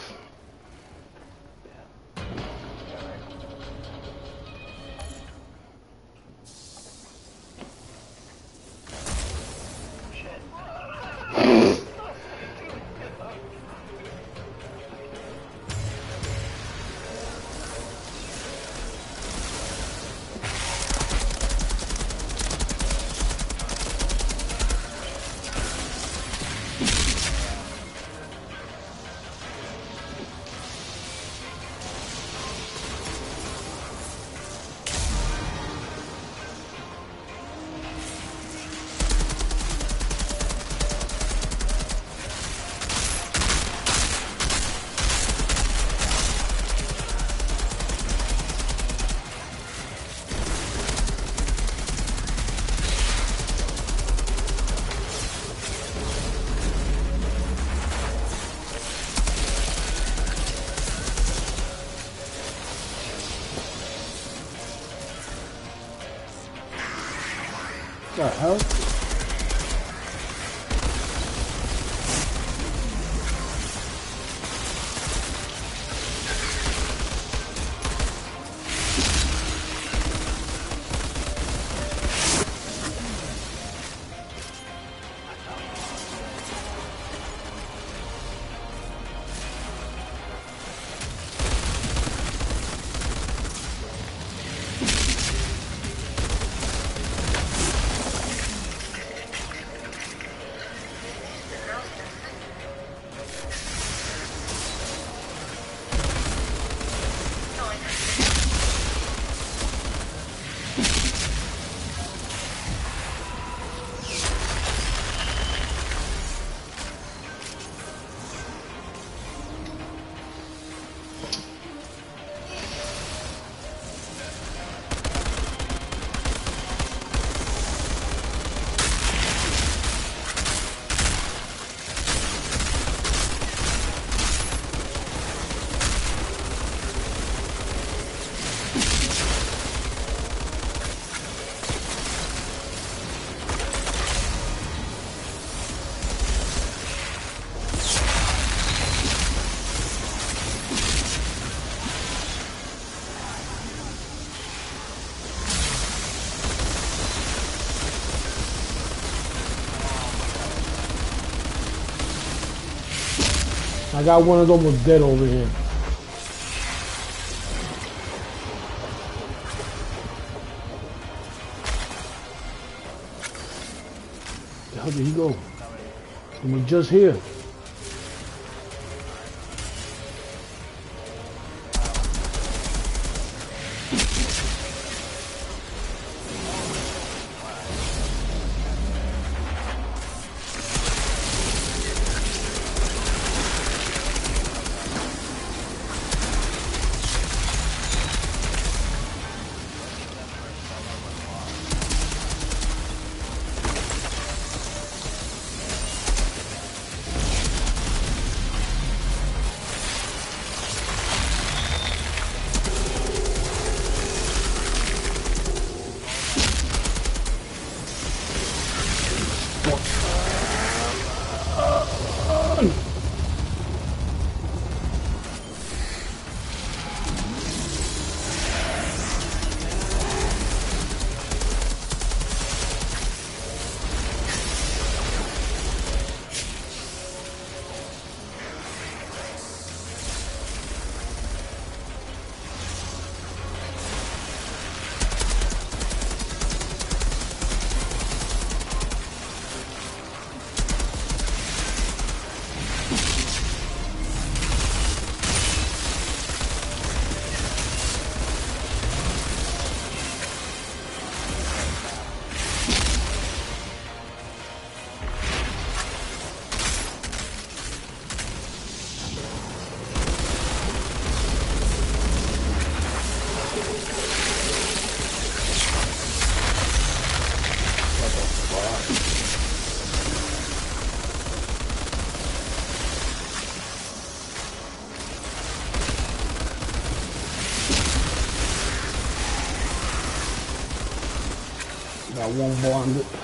I got one of them almost dead over here. Hell did he go? He was just here. Got one blonde.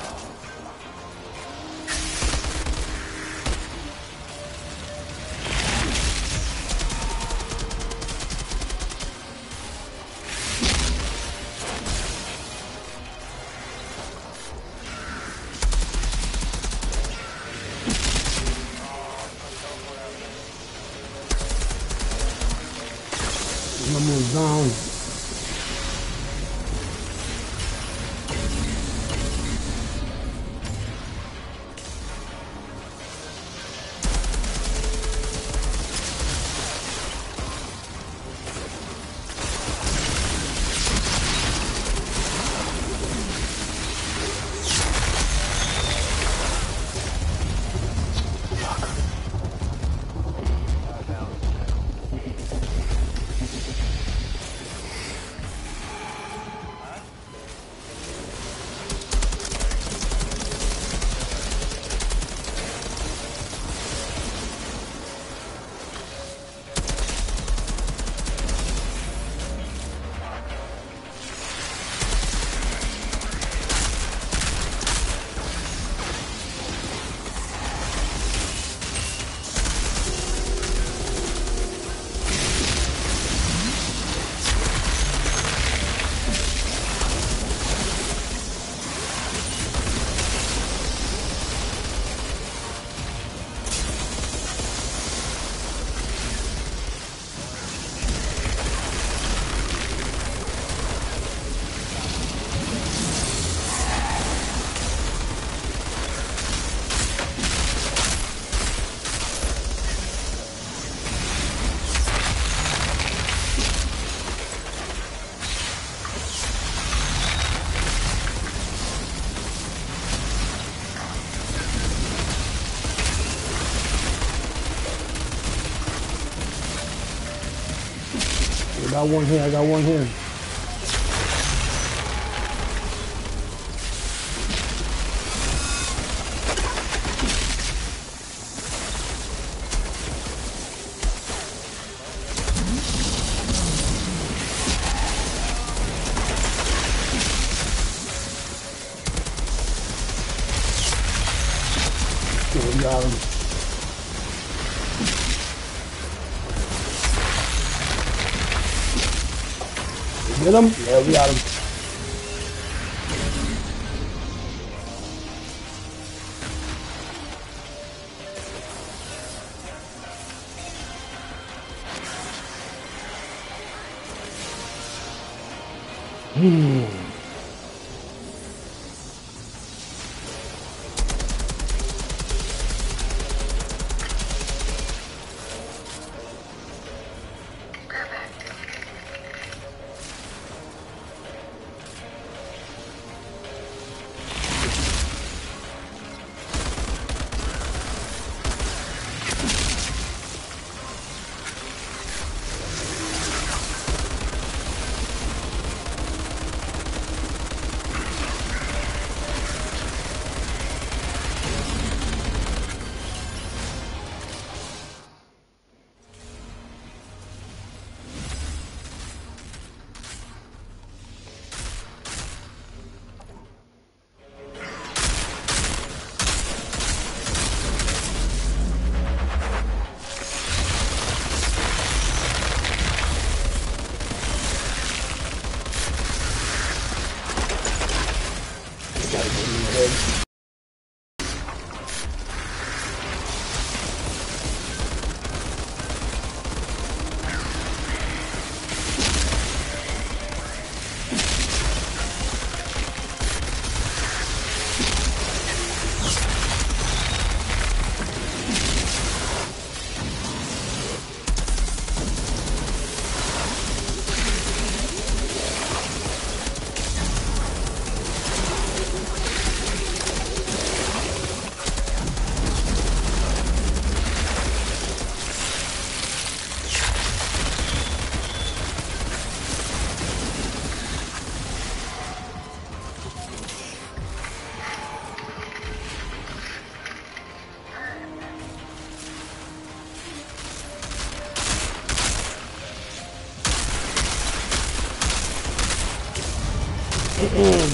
Got one here. I got one here. Yeah, we got him.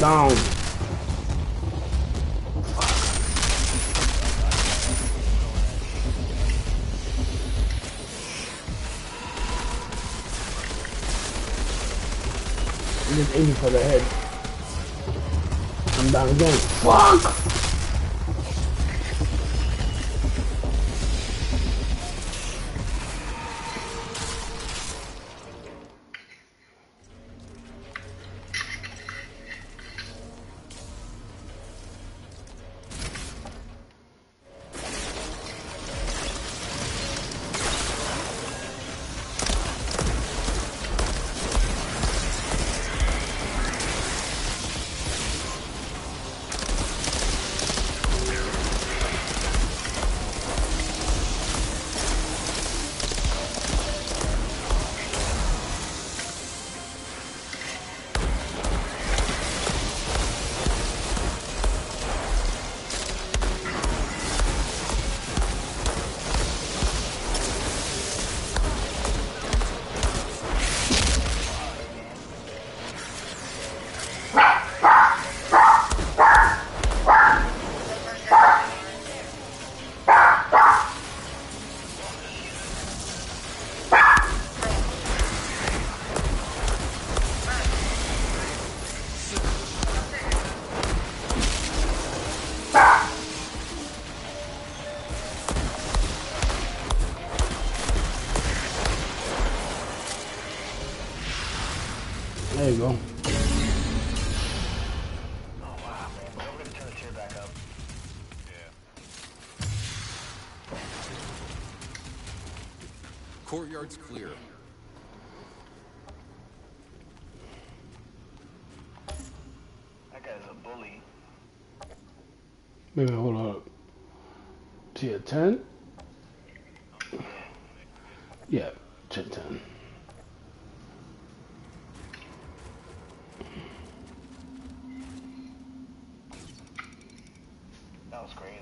Down. I'm just aiming for the head. I'm down again. Fuck! Courtyard's clear. That guy's a bully. Wait a minute, hold on. See a 10? Yeah, 10 10. That was crazy.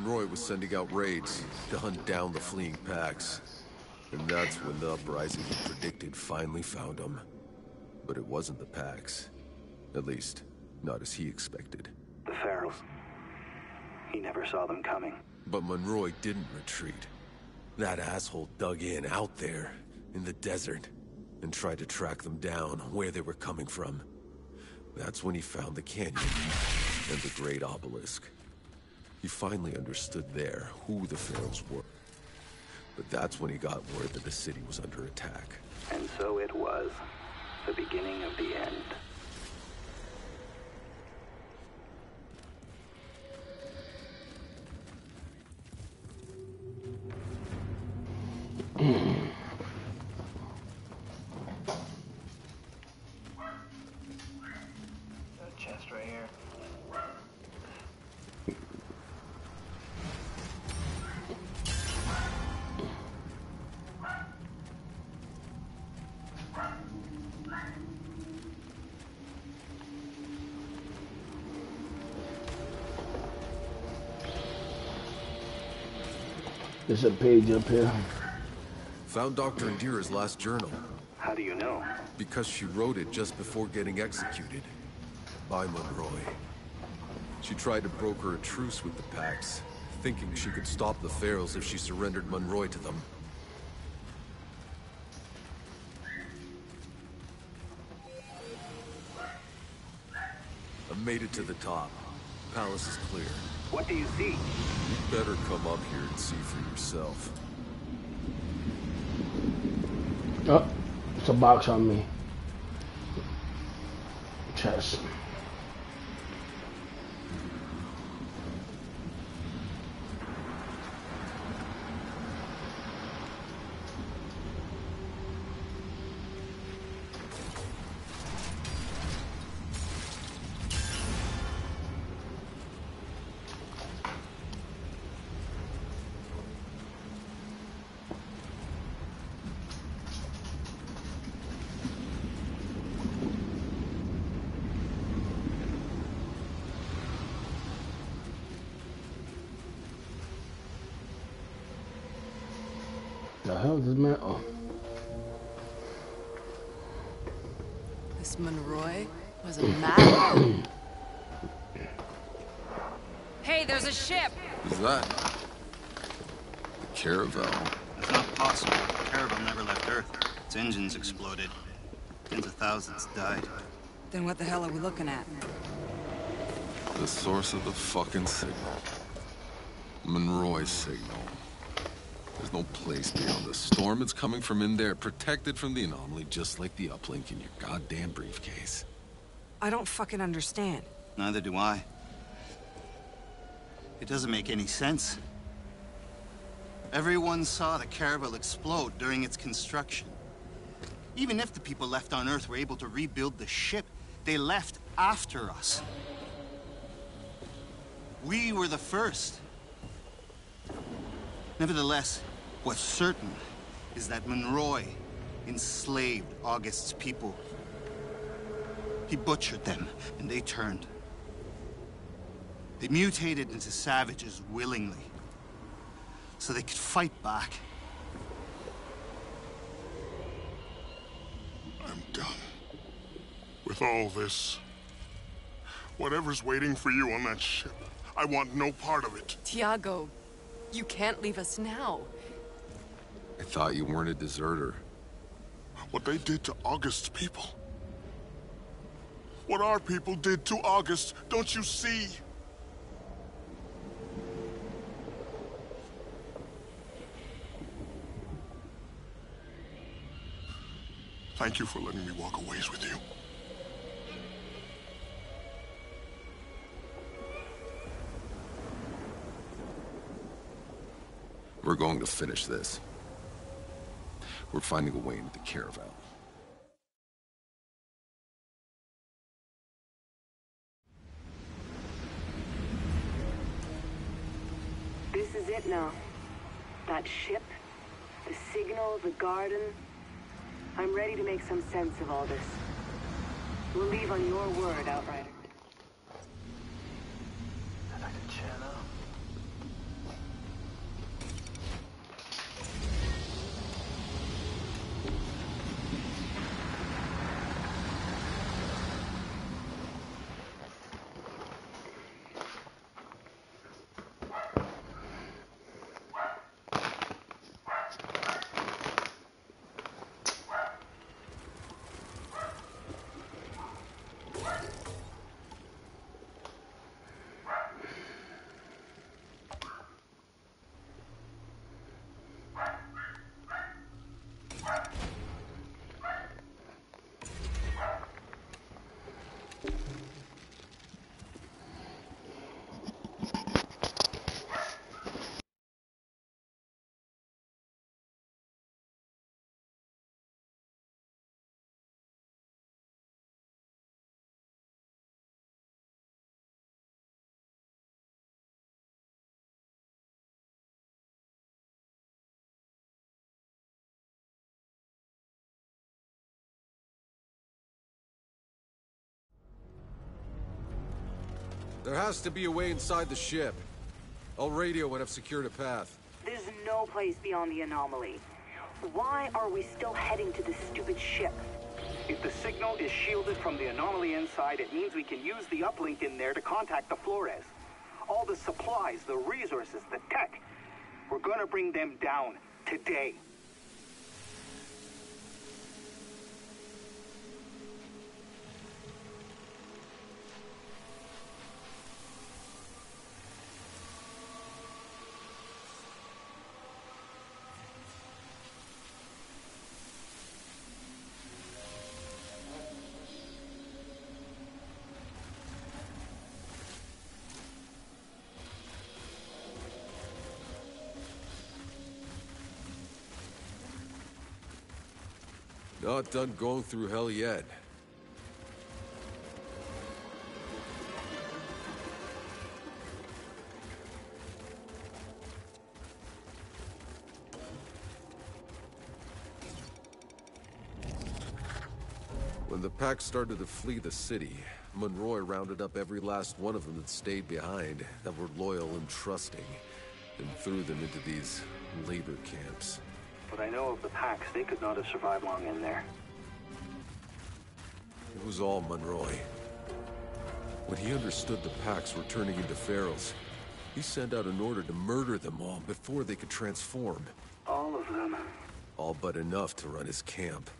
Monroy was sending out raids to hunt down the fleeing packs. And that's when the uprising he predicted finally found him. But it wasn't the packs. At least, not as he expected. The Pharaohs. He never saw them coming. But Monroy didn't retreat. That asshole dug in out there, in the desert and tried to track them down where they were coming from. That's when he found the canyon and the great obelisk. He finally understood there who the pharaohs were. But that's when he got word that the city was under attack. And so it was. The beginning of the end. There's a page up here. Found Dr. Indira's last journal. How do you know? Because she wrote it just before getting executed. By Monroy. She tried to broker a truce with the Pax, thinking she could stop the Pharaohs if she surrendered Monroy to them. I made it to the top. Palace is clear. What do you see? You better come up here and see for yourself. Oh, it's a box on me. Chest. The hell is this man? Oh, This Monroy was a madman. Hey, there's a ship! Who's that? The Caravel. That's not possible. The caravel never left Earth. Its engines exploded. Tens of died. Then what the hell are we looking at? The source of the fucking signal. Monroy's signal. There's no place beyond the storm. It's coming from in there, protected from the anomaly, just like the uplink in your goddamn briefcase. I don't fucking understand. Neither do I. It doesn't make any sense. Everyone saw the caravel explode during its construction. Even if the people left on Earth were able to rebuild the ship, they left after us. We were the first. Nevertheless, what's certain is that Monroy enslaved August's people. He butchered them, and they turned. They mutated into savages willingly, so they could fight back. I'm done. With all this. Whatever's waiting for you on that ship, I want no part of it. Tiago, you can't leave us now. I thought you weren't a deserter. What they did to August's people. What our people did to August, don't you see? Thank you for letting me walk a ways with you. Going to finish this. We're finding a way into the caravel. This is it now. That ship, the signal, the garden. I'm ready to make some sense of all this. We'll leave on your word, Outrider. There has to be a way inside the ship. I'll radio when I've secured a path. There's no place beyond the anomaly. Why are we still heading to this stupid ship? If the signal is shielded from the anomaly inside, it means we can use the uplink in there to contact the Flores. All the supplies, the resources, the tech. We're gonna bring them down today. Not done going through hell yet. When the pack started to flee the city, Monroy rounded up every last one of them that stayed behind, that were loyal and trusting, and threw them into these labor camps. But I know of the packs, they could not have survived long in there. It was all Monroy. When he understood the packs were turning into ferals, he sent out an order to murder them all before they could transform. All of them. All but enough to run his camp.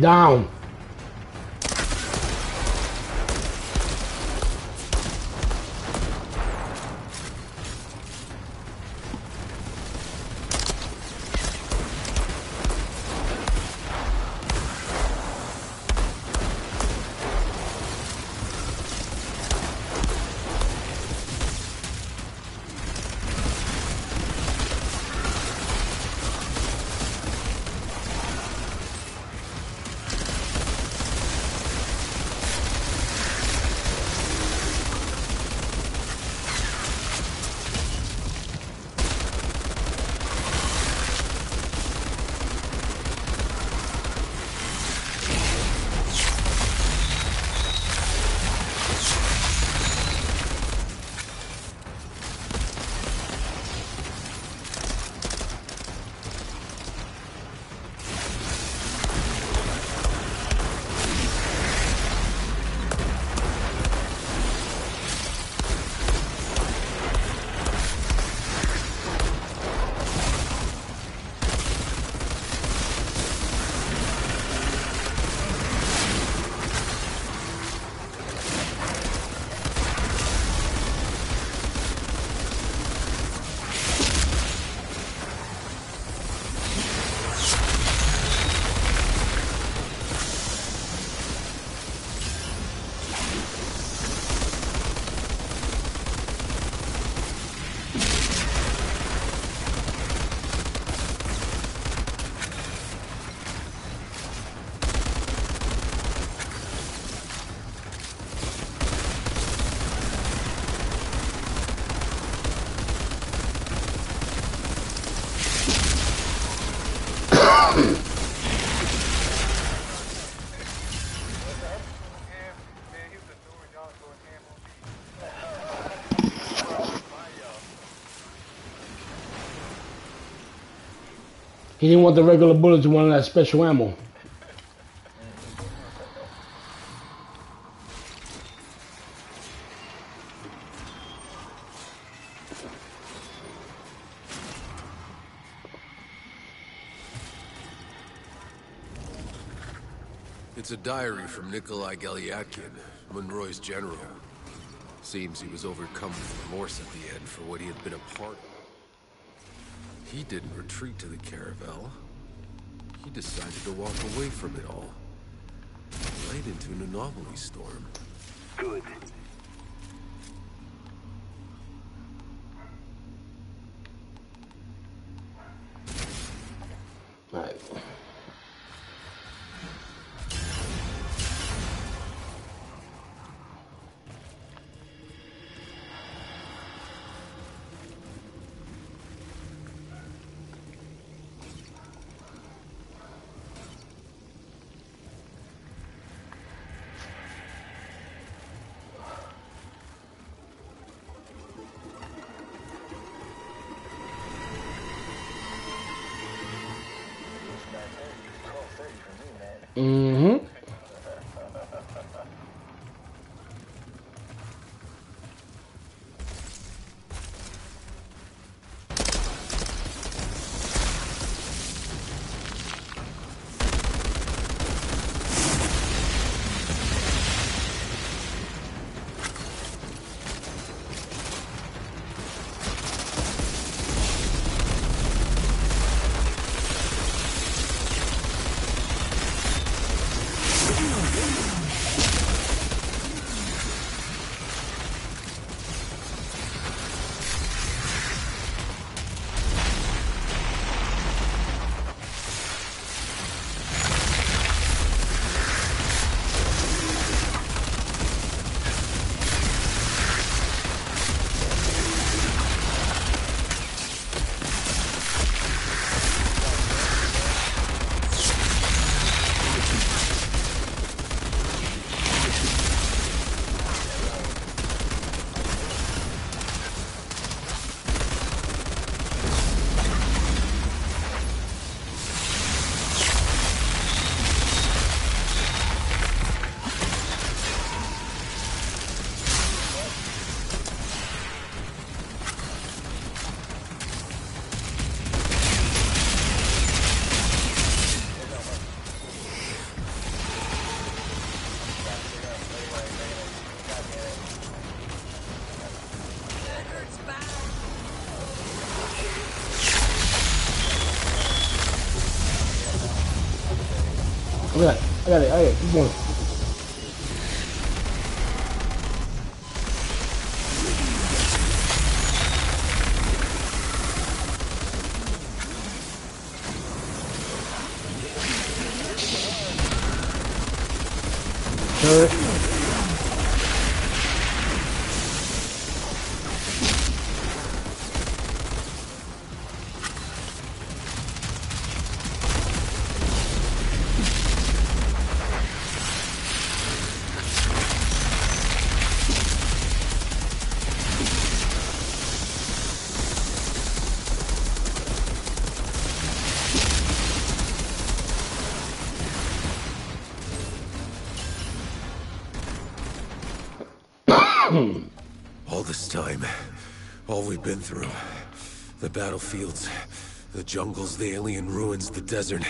Down. He didn't want the regular bullets, he wanted that special ammo. It's a diary from Nikolai Galyatkin, Monroy's general. Seems he was overcome with remorse at the end for what he had been a part of. He didn't retreat to the caravel. He decided to walk away from it all. Right into an anomaly storm. Good. Got it. I. Keep going. We've been through. The battlefields, the jungles, the alien ruins, the desert.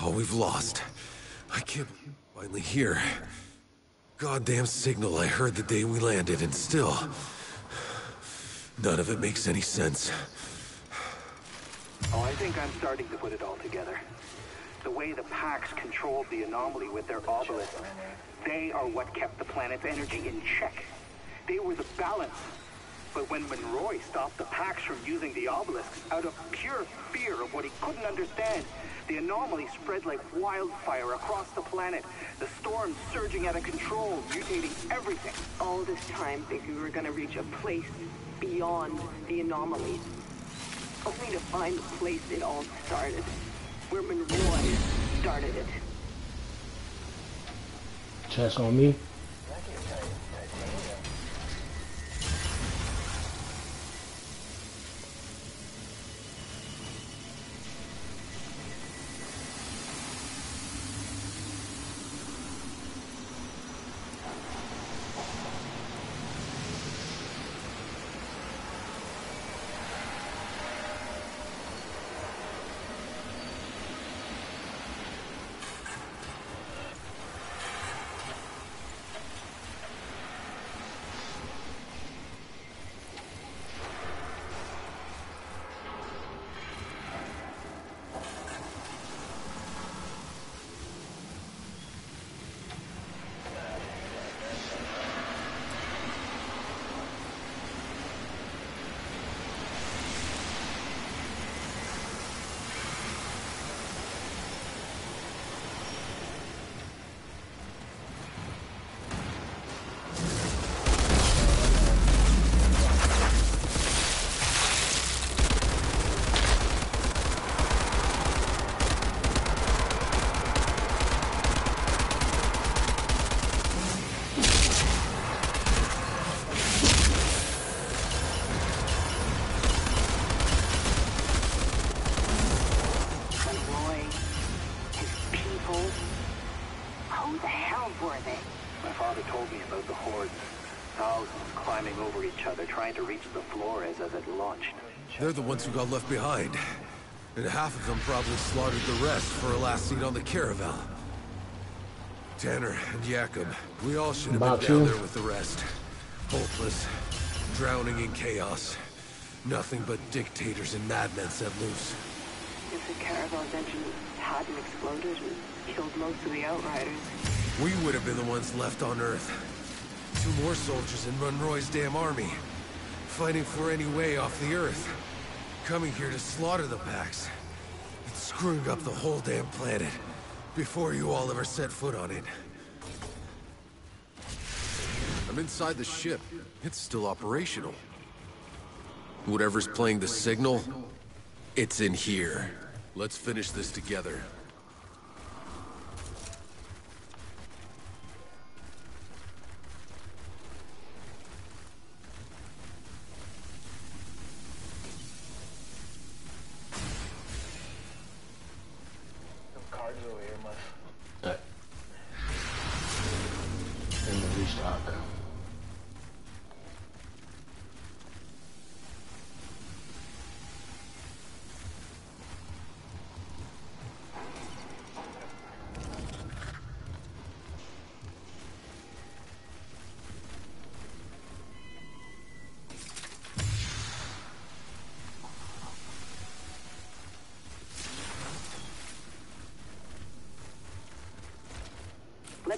All we've lost. I can't finally here. Goddamn signal I heard the day we landed, and still... None of it makes any sense. Oh, I think I'm starting to put it all together. The way the Pax controlled the anomaly with their obelisks, they are what kept the planet's energy in check. They were the balance. But when Monroy stopped the Pax from using the obelisks out of pure fear of what he couldn't understand, the anomaly spread like wildfire across the planet. The storm surging out of control, mutating everything. All this time thinking we were gonna reach a place beyond the anomaly. Only to find the place it all started. Where Monroy started it. Chest on me. They're the ones who got left behind. And half of them probably slaughtered the rest for a last seat on the caravel. Tanner and Jakob, we all should have About been down you. there with the rest. Hopeless, drowning in chaos. Nothing but dictators and madmen set loose. If the caravel's engine hadn't exploded and killed most of the outriders, We would have been the ones left on Earth. Two more soldiers in Monroy's damn army. Fighting for any way off the Earth. Coming here to slaughter the Pax. And screwing up the whole damn planet. Before you all ever set foot on it. I'm inside the ship. It's still operational. Whatever's playing the signal, it's in here. Let's finish this together.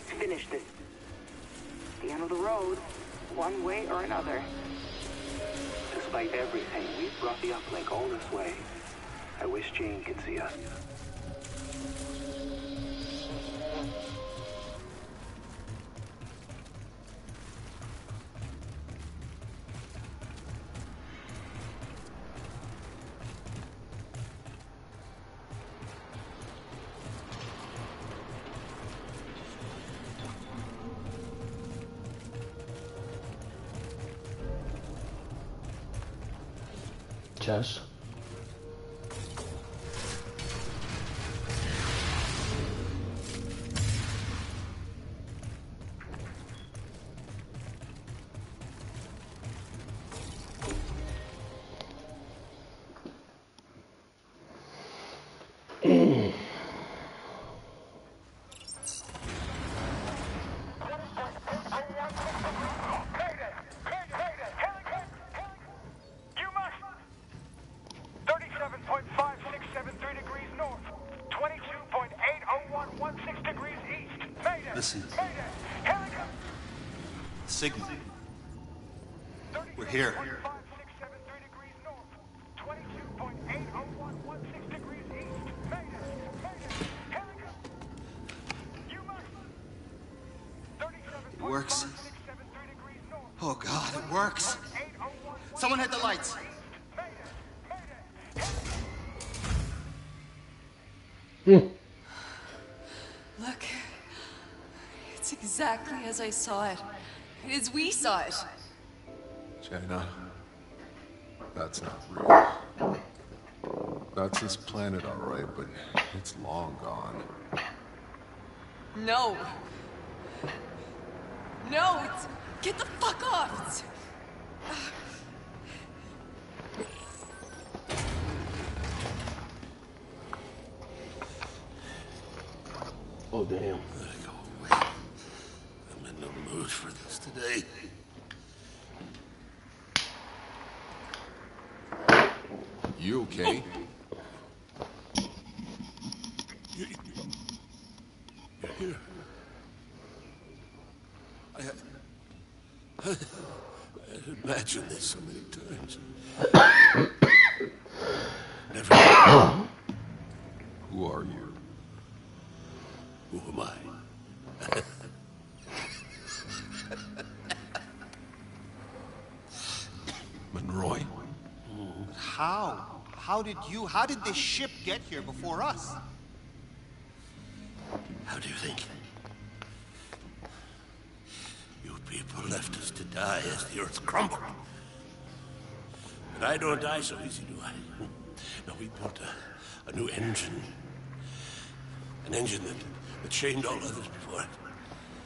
Finish this. The end of the road, one way or another. Despite everything, we've brought the uplink all this way. I wish Jane could see us. Exactly as I saw it. As we saw it. China. That's not real. That's this planet, all right, but it's long gone. No. No, it's. Get the fuck off! It's, Oh damn. I'm in no mood for this today. You okay? You, you're here. I, had- I, had imagined this so many times. Never. Who are you? Who am I? Monroy? Mm-hmm. How? How did you, how did this ship get here before us? How do you think? You people left us to die as the earth crumbled. I don't die so easy, do I? No, we built a, a new engine. An engine that, that chained all others before it.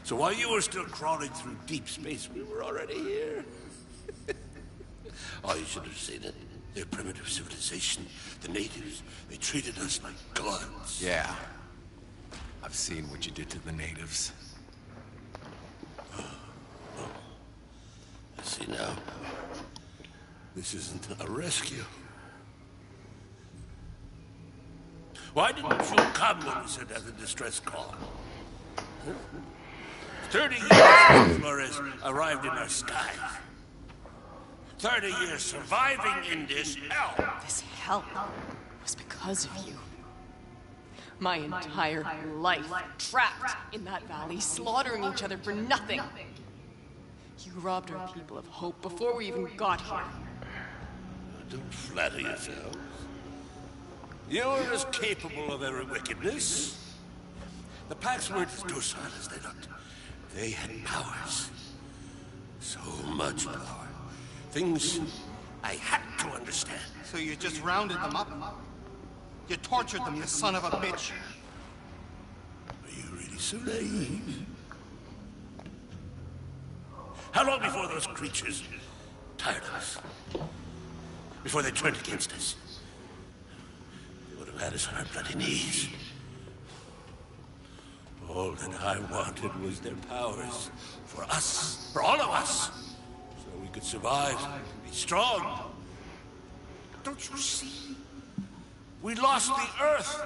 So while you were still crawling through deep space, we were already here. oh, you should have seen it. Their primitive civilization, the natives, they treated us like gods. Yeah. I've seen what you did to the natives. I see now. This isn't a rescue. Why didn't you come when we sent out the distress call? Thirty years since Flores arrived in our skies. Thirty years surviving in this hell. This hell was because of you. My entire life trapped in that valley, slaughtering each other for nothing. You robbed our people of hope before we even got here. Don't flatter yourselves. You're as capable of every wickedness. The Pax weren't as docile as they looked. They had powers. So much power. Things I had to understand. So you just rounded them up? You tortured them, you son of a bitch. Are you really so naive? How long before those creatures tired of us? before they turned against us. They would have had us on our bloody knees. All that I wanted was their powers. For us. For all of us. So we could survive. Be strong. Don't you see? We lost the Earth.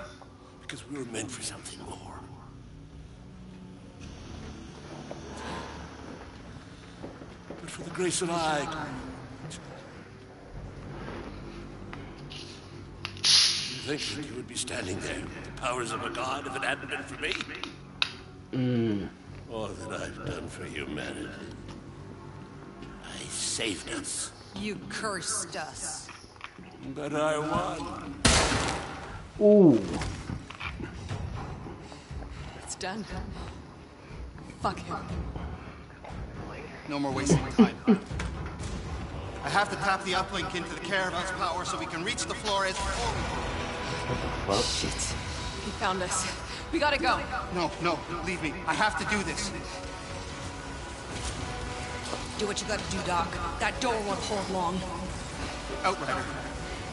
Because we were meant for something more. But for the grace of I... You think you would be standing there with the powers of a god if it hadn't been for me? Mm. All that I've done for humanity. I saved us. You cursed us. But I won. Ooh. It's done. Fuck him. No more wasting time. I have to tap the uplink into the caravel's power so we can reach the Flores before we... Well shit. He found us. We gotta go. No, no, leave me. I have to do this. Do what you gotta do, Doc. That door won't hold long. Outrider.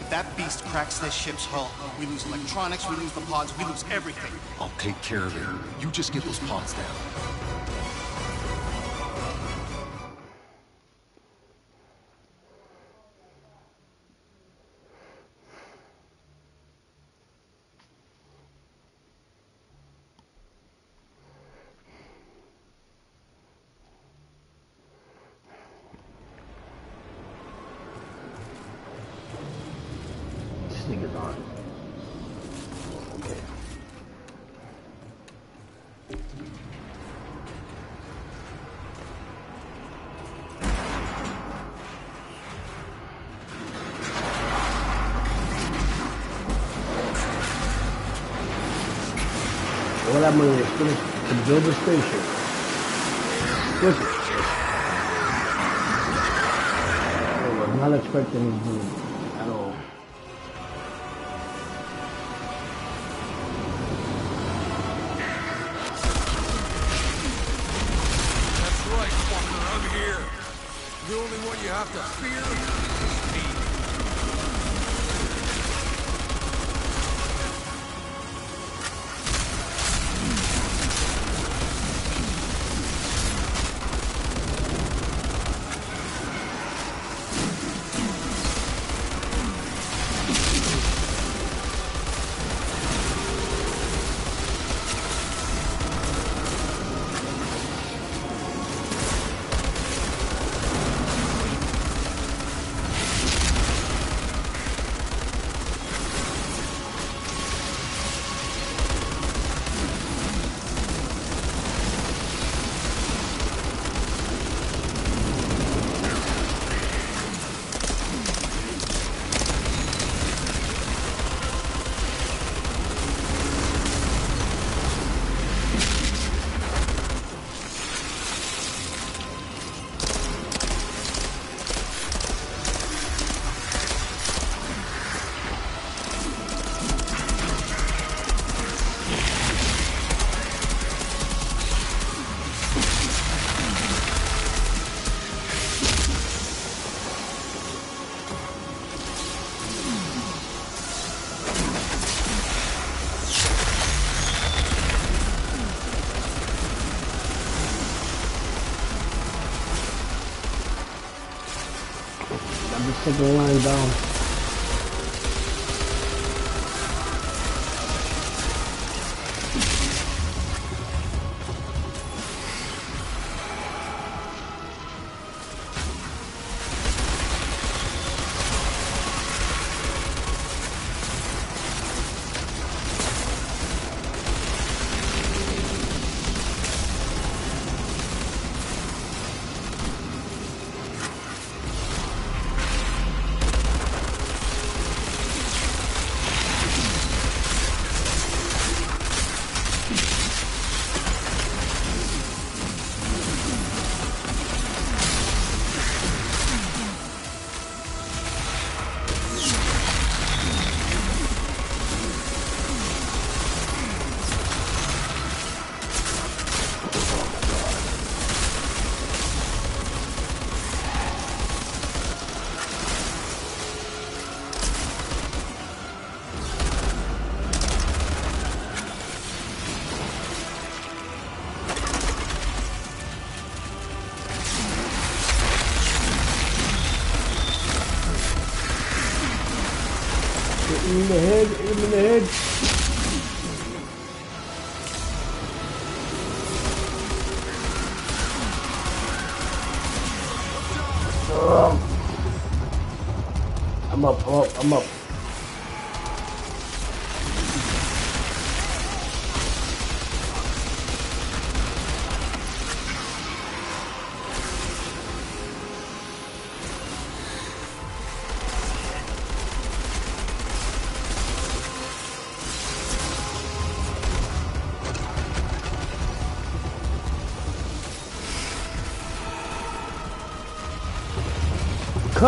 If that beast cracks this ship's hull, we lose electronics, we lose the pods, we lose everything. I'll take care of it. You just get those pods down. The line down.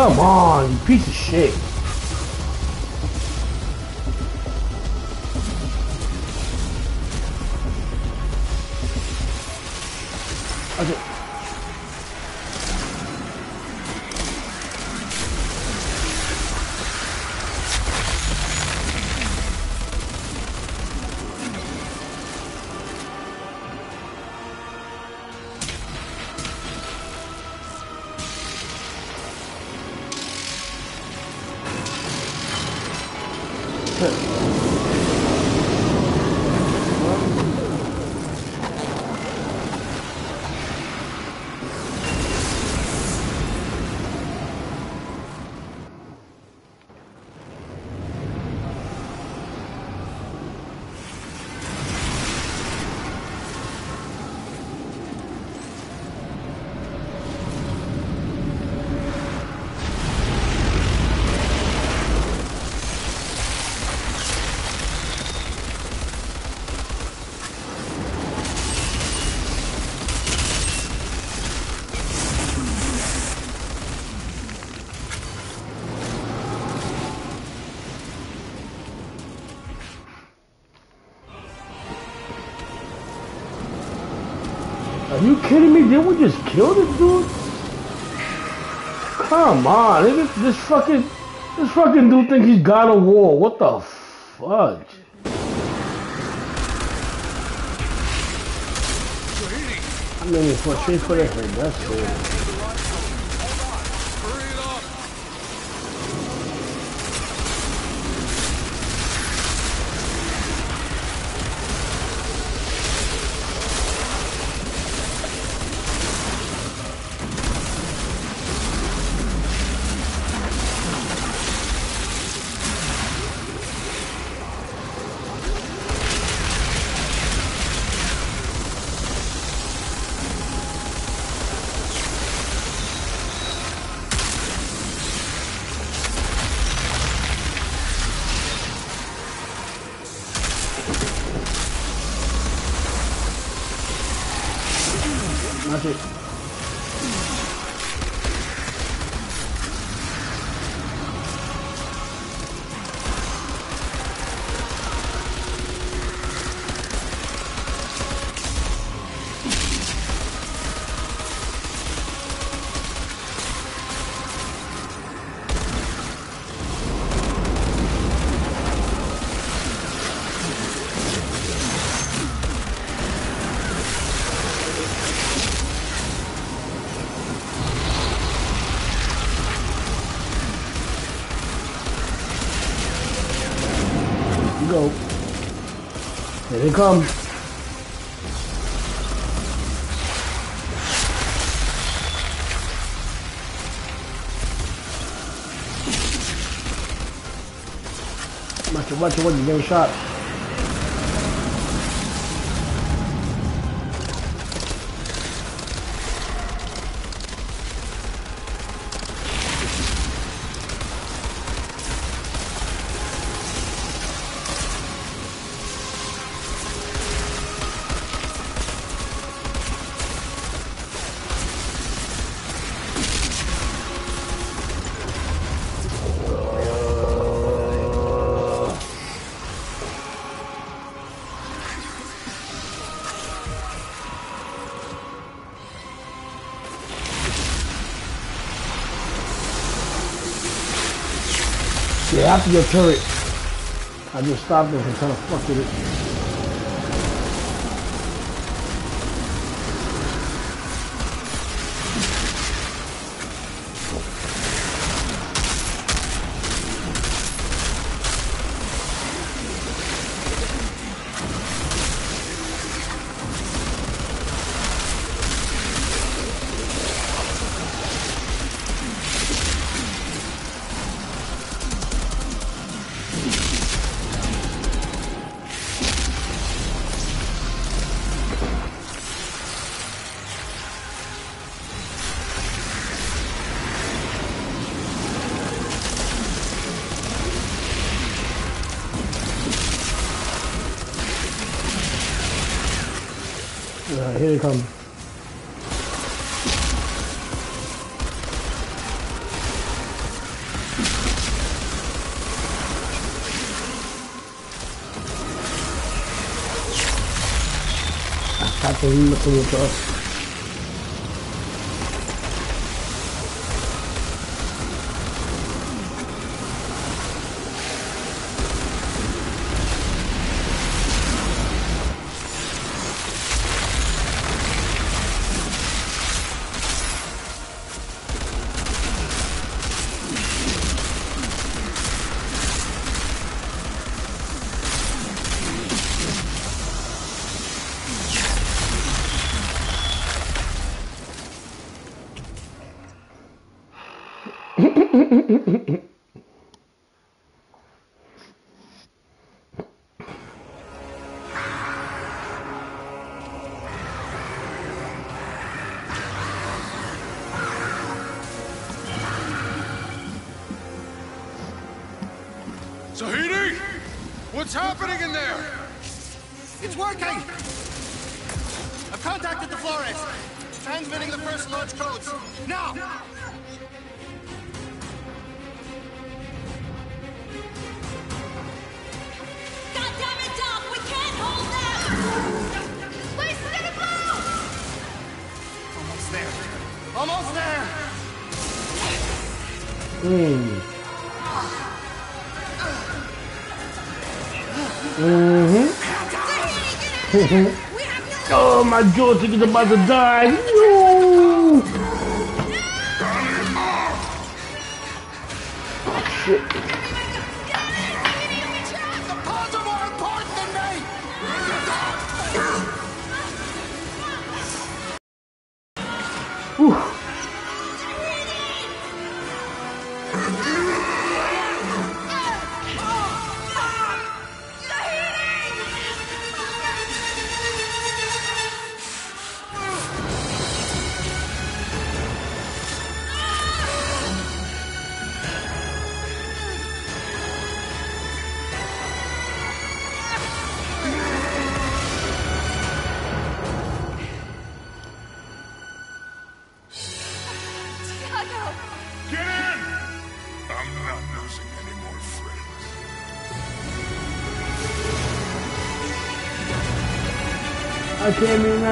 Come on, you piece of shit. Come on, this, this fucking this fucking dude think he's God of War. What the fudge? I mean, for straight for the that's it. That's it. Here come. Watch it, watch it, watch it, getting shot. After your turret, I just stopped it and kind of fuck with it. Got the look my joystick is about to die. No! Shit.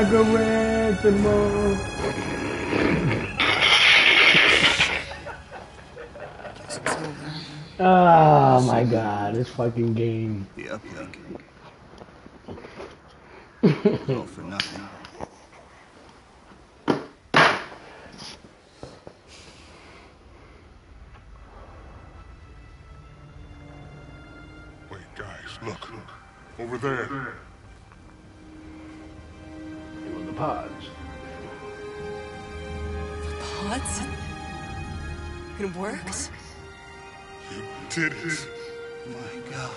Came in like a ransom. oh. Oh my god, this fucking game. The uplink. Works? You did it. My God.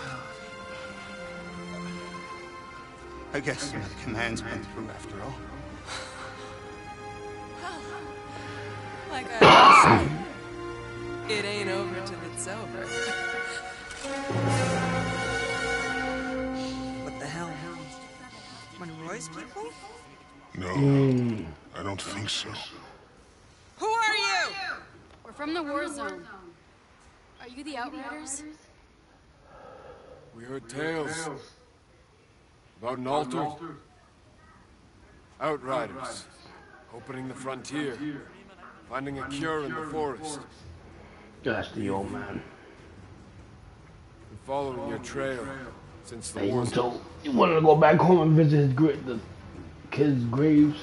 I guess my commands went through after all. Like I said, it ain't over till it's over. What the hell? Monroy's people? No, Mm. I don't think so. Who are you? We're from the war zone. Are you the Outriders? We heard tales about an altar. Outriders, opening the frontier, finding a cure in the forest, That's the old man. and following your trail since the Hey, war. you told you wanted to go back home and visit his gra- the kids' graves.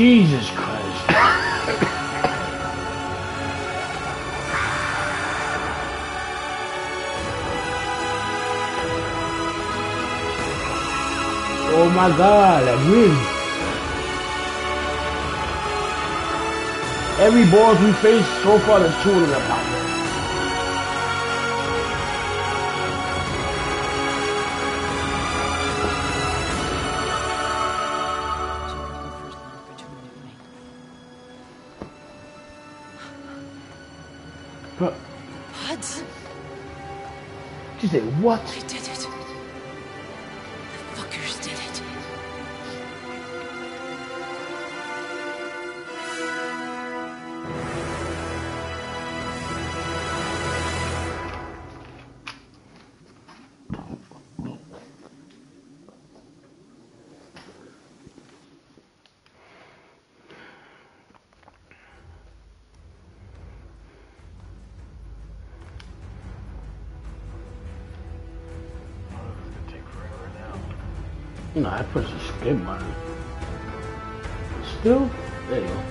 Jesus Christ. oh my God, like really. Every boss we face so far, there's two of them that what? I press the skip button. Still? There you go.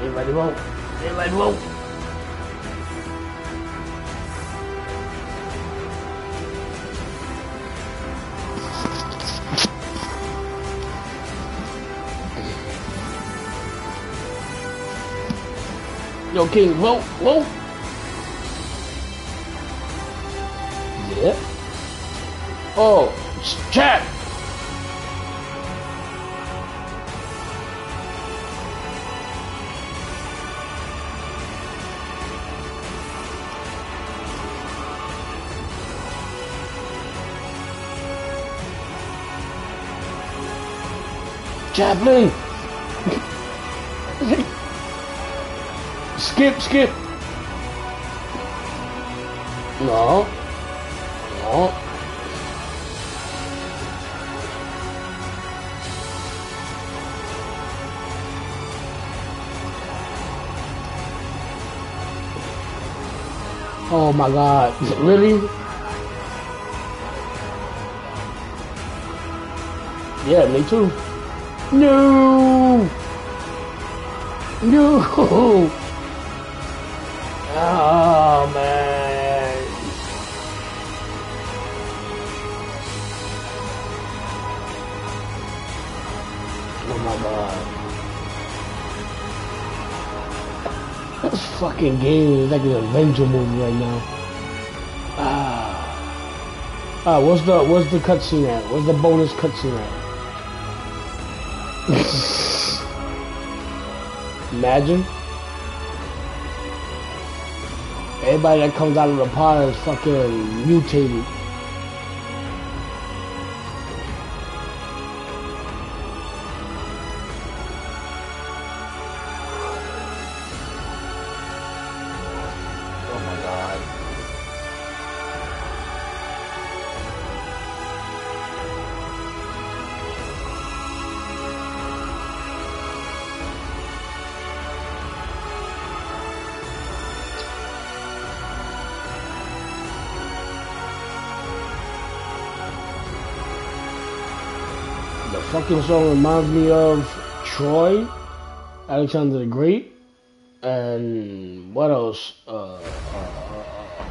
Everybody vote. Everybody vote. Yo, King, vote, vote. Chaplain. skip, skip. No. No. Oh my god. Is it really? Yeah, me too. No! No! Oh man. Oh my god. This fucking game is like an Avenger movie right now. Ah. Ah, what's the what's the cutscene at? What's the bonus cutscene at? Imagine. Everybody that comes out of the pod is fucking mutated. Fucking song reminds me of Troy, Alexander the Great, and what else? Uh, uh, uh,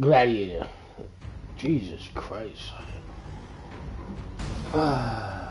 Gladiator. Jesus Christ. Ah.